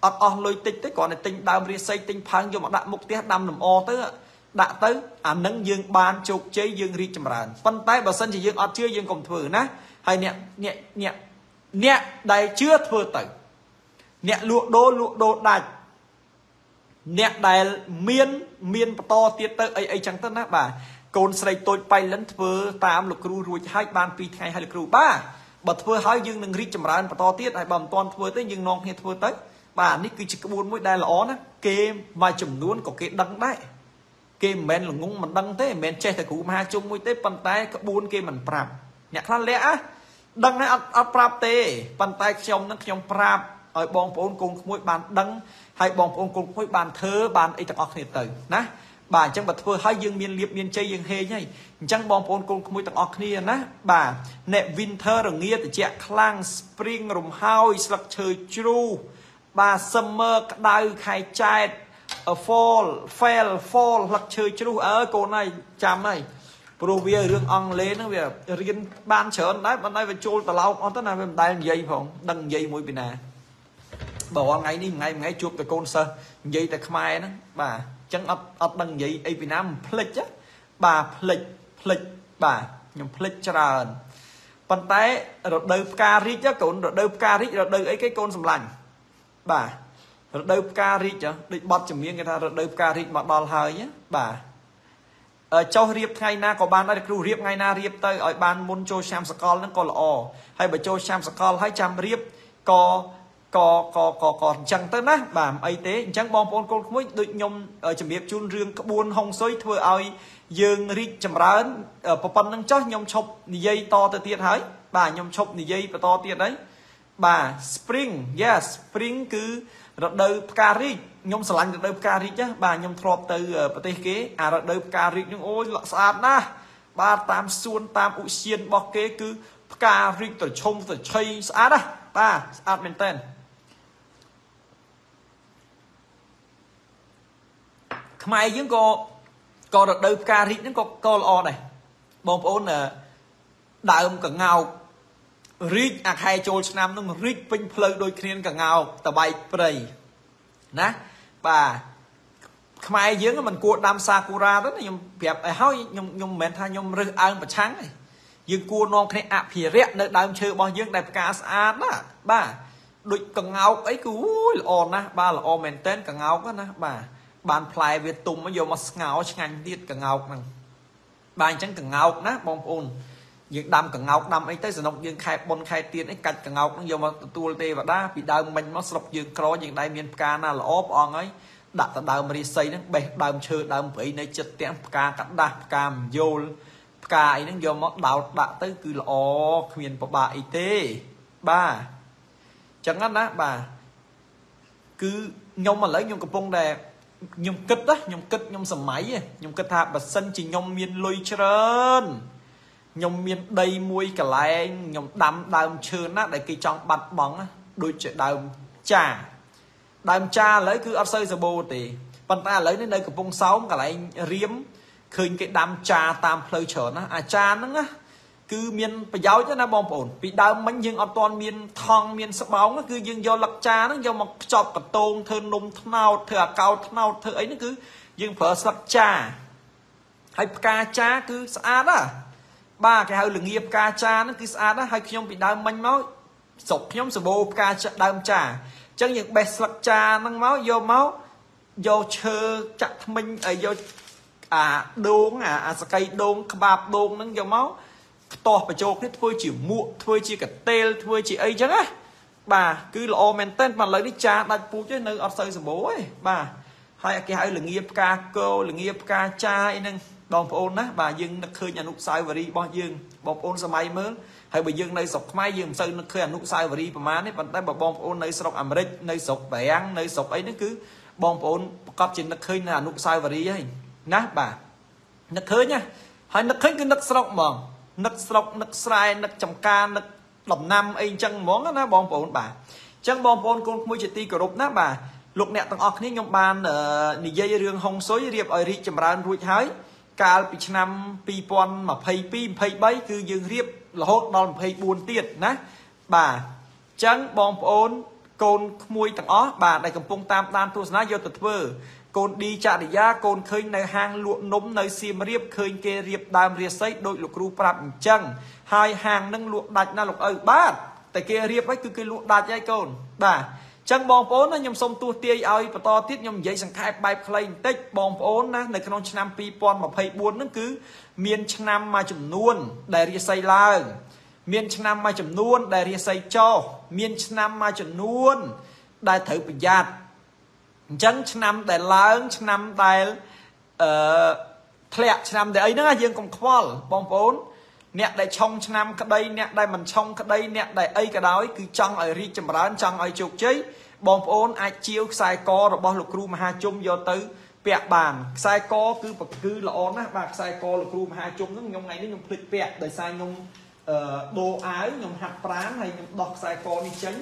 A: អត់អស់លុយតិចទេគ្រាន់តែទិញដើមរាសីទិញផើងយកមកដាក់មុខផ្ទះដាំលម្អទៅដាក់ទៅអានឹងយើងបានជោគជ័យយើងរីកចម្រើនប៉ុន្តែបើសិនជាយើងអត់ជឿយើងកុំធ្វើណាហើយអ្នកអ្នកអ្នក អ្នកដែលជឿធ្វើទៅ អ្នកលក់ដូរលក់ដូរដាច់អ្នកដែលមានមានបន្តទៀតទៅអីអីចឹងទៅណាបាទកូនស្រីតូចបៃលិនធ្វើតាមលោកគ្រូរួចហើយបាន2ថ្ងៃហើយលោកគ្រូបាទបើធ្វើហើយយើងនឹងរីកចម្រើនបន្តទៀតហើយបើមិនទាន់ធ្វើទេយើងនាំគ្នាធ្វើទៅបាទនេះគឺជាក្បួនមួយដែលល្អណាគេមួយចំនួនក៏គេដឹងដែរគេមិនមែនល្ងងមិនដឹងទេមិនមែនចេះតែគ្រូមហាជុំមួយទេប៉ុន្តែក្បួនគេមិនប្រាប់អ្នកខ្លះលាក់ណា ដឹងហើយអត់អត់ប្រាប់ទេប៉ុន្តែខ្ញុំនឹងខ្ញុំប្រាប់ឲ្យបងប្អូនកូនក្មួយបានដឹងហើយបងប្អូនកូនក្មួយបានធ្វើបានអីទាំងអស់គ្នាទៅណាបាទអញ្ចឹងបើធ្វើឲ្យយើងមានលៀបមានជ័យយើងហេងហើយអញ្ចឹងបងប្អូនកូនក្មួយទាំងអស់គ្នាណាបាទអ្នក winter រងាត្រជាក់ខ្លាំង spring រំហើយស្លឹកឈើជ្រុះបាទ summer ក្តៅខែចែក fall fail fall ស្លឹកឈើជ្រុះអើកូនហើយចាំហើយ ព្រោះវារឿងអង់គ្លេសហ្នឹងវារៀនបានច្រើនដែរប៉ុន្តែវាចូលត្រឡោកអត់ទៅណាវាមិនដែលនិយាយផងដឹងនិយាយមួយពីណាបើរាល់ថ្ងៃនេះថ្ងៃថ្ងៃជួបតែកូនសិស្សនិយាយតែខ្មែរហ្នឹងបាទអញ្ចឹងអត់អត់ដឹងនិយាយអីពីណាមិនភ្លេចបាទភ្លេចភ្លេចបាទខ្ញុំភ្លេចច្រើនប៉ុន្តែរដូវផ្ការីកកូនរដូវផ្ការីករដូវអីគេកូនសម្លាញ់បាទរដូវផ្ការីកដូចបត់ចម្រៀងគេថារដូវផ្ការីកមកដល់ហើយបាទ ចុះរៀបថ្ងៃណាក៏បានដែរគ្រូរៀបថ្ងៃណារៀបទៅឲ្យបានមុនចូលឆ្នាំសកលហ្នឹងក៏ល្អហើយបើចូលឆ្នាំសកលហើយចាំរៀបក៏ក៏ក៏ក៏ក៏អញ្ចឹងទៅណាបាទអីទេអញ្ចឹងបងប្អូនកូនក្មួយដូចខ្ញុំជំរាបជូនរឿងក្បួនហុងស៊ុយធ្វើឲ្យយើងរីកចម្រើនប៉ុណ្្នឹងចុះខ្ញុំឈប់និយាយតទៅទៀតហើយបាទខ្ញុំឈប់និយាយបន្តទៀតហើយបាទ spring yes spring គឺ រដូវផ្ការីកខ្ញុំស្រឡាញ់រដូវផ្ការីកណាបាទខ្ញុំធ្លាប់ទៅប្រទេសគេអារដូវផ្ការីកហ្នឹងអូយស្អាតណាស់បាទតាមសួនតាមឧស្សាហរបស់គេគឺផ្ការីកត្រឈុំត្រឆៃស្អាតណាបាទស្អាតមែនតើខ្មែរយើងក៏ក៏រដូវផ្ការីកហ្នឹងក៏ក៏ល្អដែរបងប្អូនដើមកងោក រីកអាខែចូលឆ្នាំហ្នឹងរីកពេញផ្លូវដូចគ្នាកងោកតបៃព្រៃណាបាទខ្មែរយើងមិនគួរដាំសាគូរ៉ាទេខ្ញុំប្រាប់ឲ្យហើយខ្ញុំខ្ញុំមិនមែនថាខ្ញុំរើសអើងប្រឆាំងទេយើងគួរនាំគ្នាអភិរក្សនៅដើមឈើរបស់យើងដែលផ្កាស្អាតណាបាទដូចកងោកអីគឺអូយល្អណាស់បាទល្អមែនតែនកងោកណាបាទបានផ្លែវាទុំយកមកស្ងោឆ្ងាញ់ទៀតកងោកហ្នឹងបាទអញ្ចឹងកងោកណាបងប្អូន យើងដាំកងោកដាំអីទៅសនុកយើងខែប៉ុនខែទៀតអីកាច់កងោកហ្នឹងយកមកទទួលទេវតាពីដើមមិញមកស្រុកយើងក្រយើងដែរមានផ្កាណាល្អព្រះអង្គហើយដាក់ទៅដើមរាសីហ្នឹងបេះដើមឈើដើមព្រៃនៅចិត្តទាំងផ្កាកដាស់ផ្កាមយលផ្កាអីហ្នឹងយកមកដោតដាក់ទៅគឺល្អគ្មានប្របាកអីទេបាទចឹងណាបាទគឺខ្ញុំឥឡូវខ្ញុំកំពុងតែខ្ញុំគិតណាខ្ញុំគិតខ្ញុំសម័យខ្ញុំគិតថាបើសិនជាខ្ញុំមានលុយច្រើន ខ្ញុំមានដីមួយកន្លែងខ្ញុំដាំដើមឈើណាដែលគេចង់បាត់បង់ដូចជាដើមចាដើមចាឥឡូវគឺអត់សូវសម្បូរទេប៉ុន្តែឥឡូវនេះនៅកំពង់សោមកន្លែងរៀមឃើញគេដាំចាតាមផ្លូវច្រើនណាអាចារហ្នឹងណាគឺមានប្រយោជន៍ណាបងប្អូនពីដើមមិញយើងអត់ទាន់មានថង់មានស្បោងគឺយើងយកលឹកចាហ្នឹងយកមកខ្ចប់កតងធ្វើនំថ្នោតធ្វើអាកោតថ្នោតធ្វើអីហ្នឹងគឺយើងប្រើស្លឹកចាហើយផ្កាចាគឺស្អាតណា បាទគេហៅលងាផ្កាចាហ្នឹងគឺស្អាតណាស់ហើយខ្ញុំពីដើមមិញមកស្រុកខ្ញុំសម្បូរផ្កាដើមចាអញ្ចឹងយើងបេះស្លឹកចាហ្នឹងមកយកមកយកឈើចាក់ថ្មិញឲ្យយកអាដូងអាសកៃដូងក្បាបដូងហ្នឹងយកមកផ្ទាស់បញ្ចូលគ្នាធ្វើជាមួកធ្វើជាកតេលធ្វើជាអីចឹងណាបាទគឺល្អមែនតើបាទឥឡូវនេះចាដាច់ពូជទេនៅអត់សូវសម្បូរទេបាទហើយគេហៅលងាផ្កាគោលងាផ្កាចាអីហ្នឹង បងប្អូនណាបាទយើងនឹកឃើញអនុស្សាវរីយ៍របស់យើងបងប្អូនសម័យមើលហើយបើយើងនៅស្រុកខ្មែរយើងមិនសូវនឹកឃើញអនុស្សាវរីយ៍ប្រហែលទេប៉ុន្តែបើបងប្អូននៅស្រុកអាមេរិកនៅស្រុកបារាំងនៅស្រុកអីហ្នឹងគឺបងប្អូនប្រកបជានឹកឃើញនៅអនុស្សាវរីយ៍ហើយណាបាទនឹកឃើញណាហើយនឹកឃើញគឺនឹកស្រុកហ្មងនឹកស្រុកនឹកស្រែនឹកចំការនឹកដំណាំអីចឹងហ្មងណាបងប្អូនបាទអញ្ចឹងបងប្អូនកូនក្មួយជាទីគោរពណាបាទលោកអ្នកទាំងអស់គ្នាខ្ញុំបាននិយាយរឿងហុងស៊ុយរៀបឲ្យរីកចម្រើនរួចហើយ កាលពីឆ្នាំ2022 23គឺយើងរៀបរហូតដល់24ទៀតណាបាទអញ្ចឹងបងប្អូនកូនក្មួយទាំងអស់បាទដែលកំពុងតាមដានទស្សនាយកទៅធ្វើកូនឌីចរិយាកូនឃើញនៅហាងលក់នំនៅសៀមរាបឃើញគេរៀបដើមរាសីដោយលោកគ្រូប្រាប់អញ្ចឹងហើយហាងនឹងលក់ដាច់ណាលោកឪបាទតែគេរៀបហើយគឺគេលក់ដាច់ហើយកូនបាទ ចឹងបងប្អូនណាខ្ញុំសូមទស្សទាយឲ្យបន្តទៀតខ្ញុំនិយាយសង្ខេបបែបខ្លីបន្តិចបងប្អូនណានៅក្នុងឆ្នាំ2024ហ្នឹងគឺមានឆ្នាំមួយចំនួន ដែលរាសីឡើងមានឆ្នាំមួយចំនួន ដែលរាសីចុះមានឆ្នាំមួយចំនួន ដែលត្រូវប្រយ័ត្នអញ្ចឹងឆ្នាំដែលឡើងឆ្នាំដែលអឺធ្លាក់ឆ្នាំដែលអីហ្នឹងយើងកុំខ្វល់បងប្អូន អ្នកដែលឆុងឆ្នាំក្តីអ្នកដែលមិនឆុងក្តីអ្នកដែលអីក៏ដោយគឺចង់ឲ្យរីកចម្រើនចង់ឲ្យជោគជ័យបងប្អូនអាចជាវខ្សែករបស់លោកគ្រូមហាជុំយកទៅពាក់បានខ្សែកគឺគឺល្អណាស់បាទខ្សែកលោកគ្រូមហាជុំហ្នឹងខ្ញុំថ្ងៃនេះខ្ញុំភ្លេចពាក់ដោយសារខ្ញុំអឺដូរអាវខ្ញុំហាត់ប្រាណហើយខ្ញុំដោះខ្សែកនេះចេញ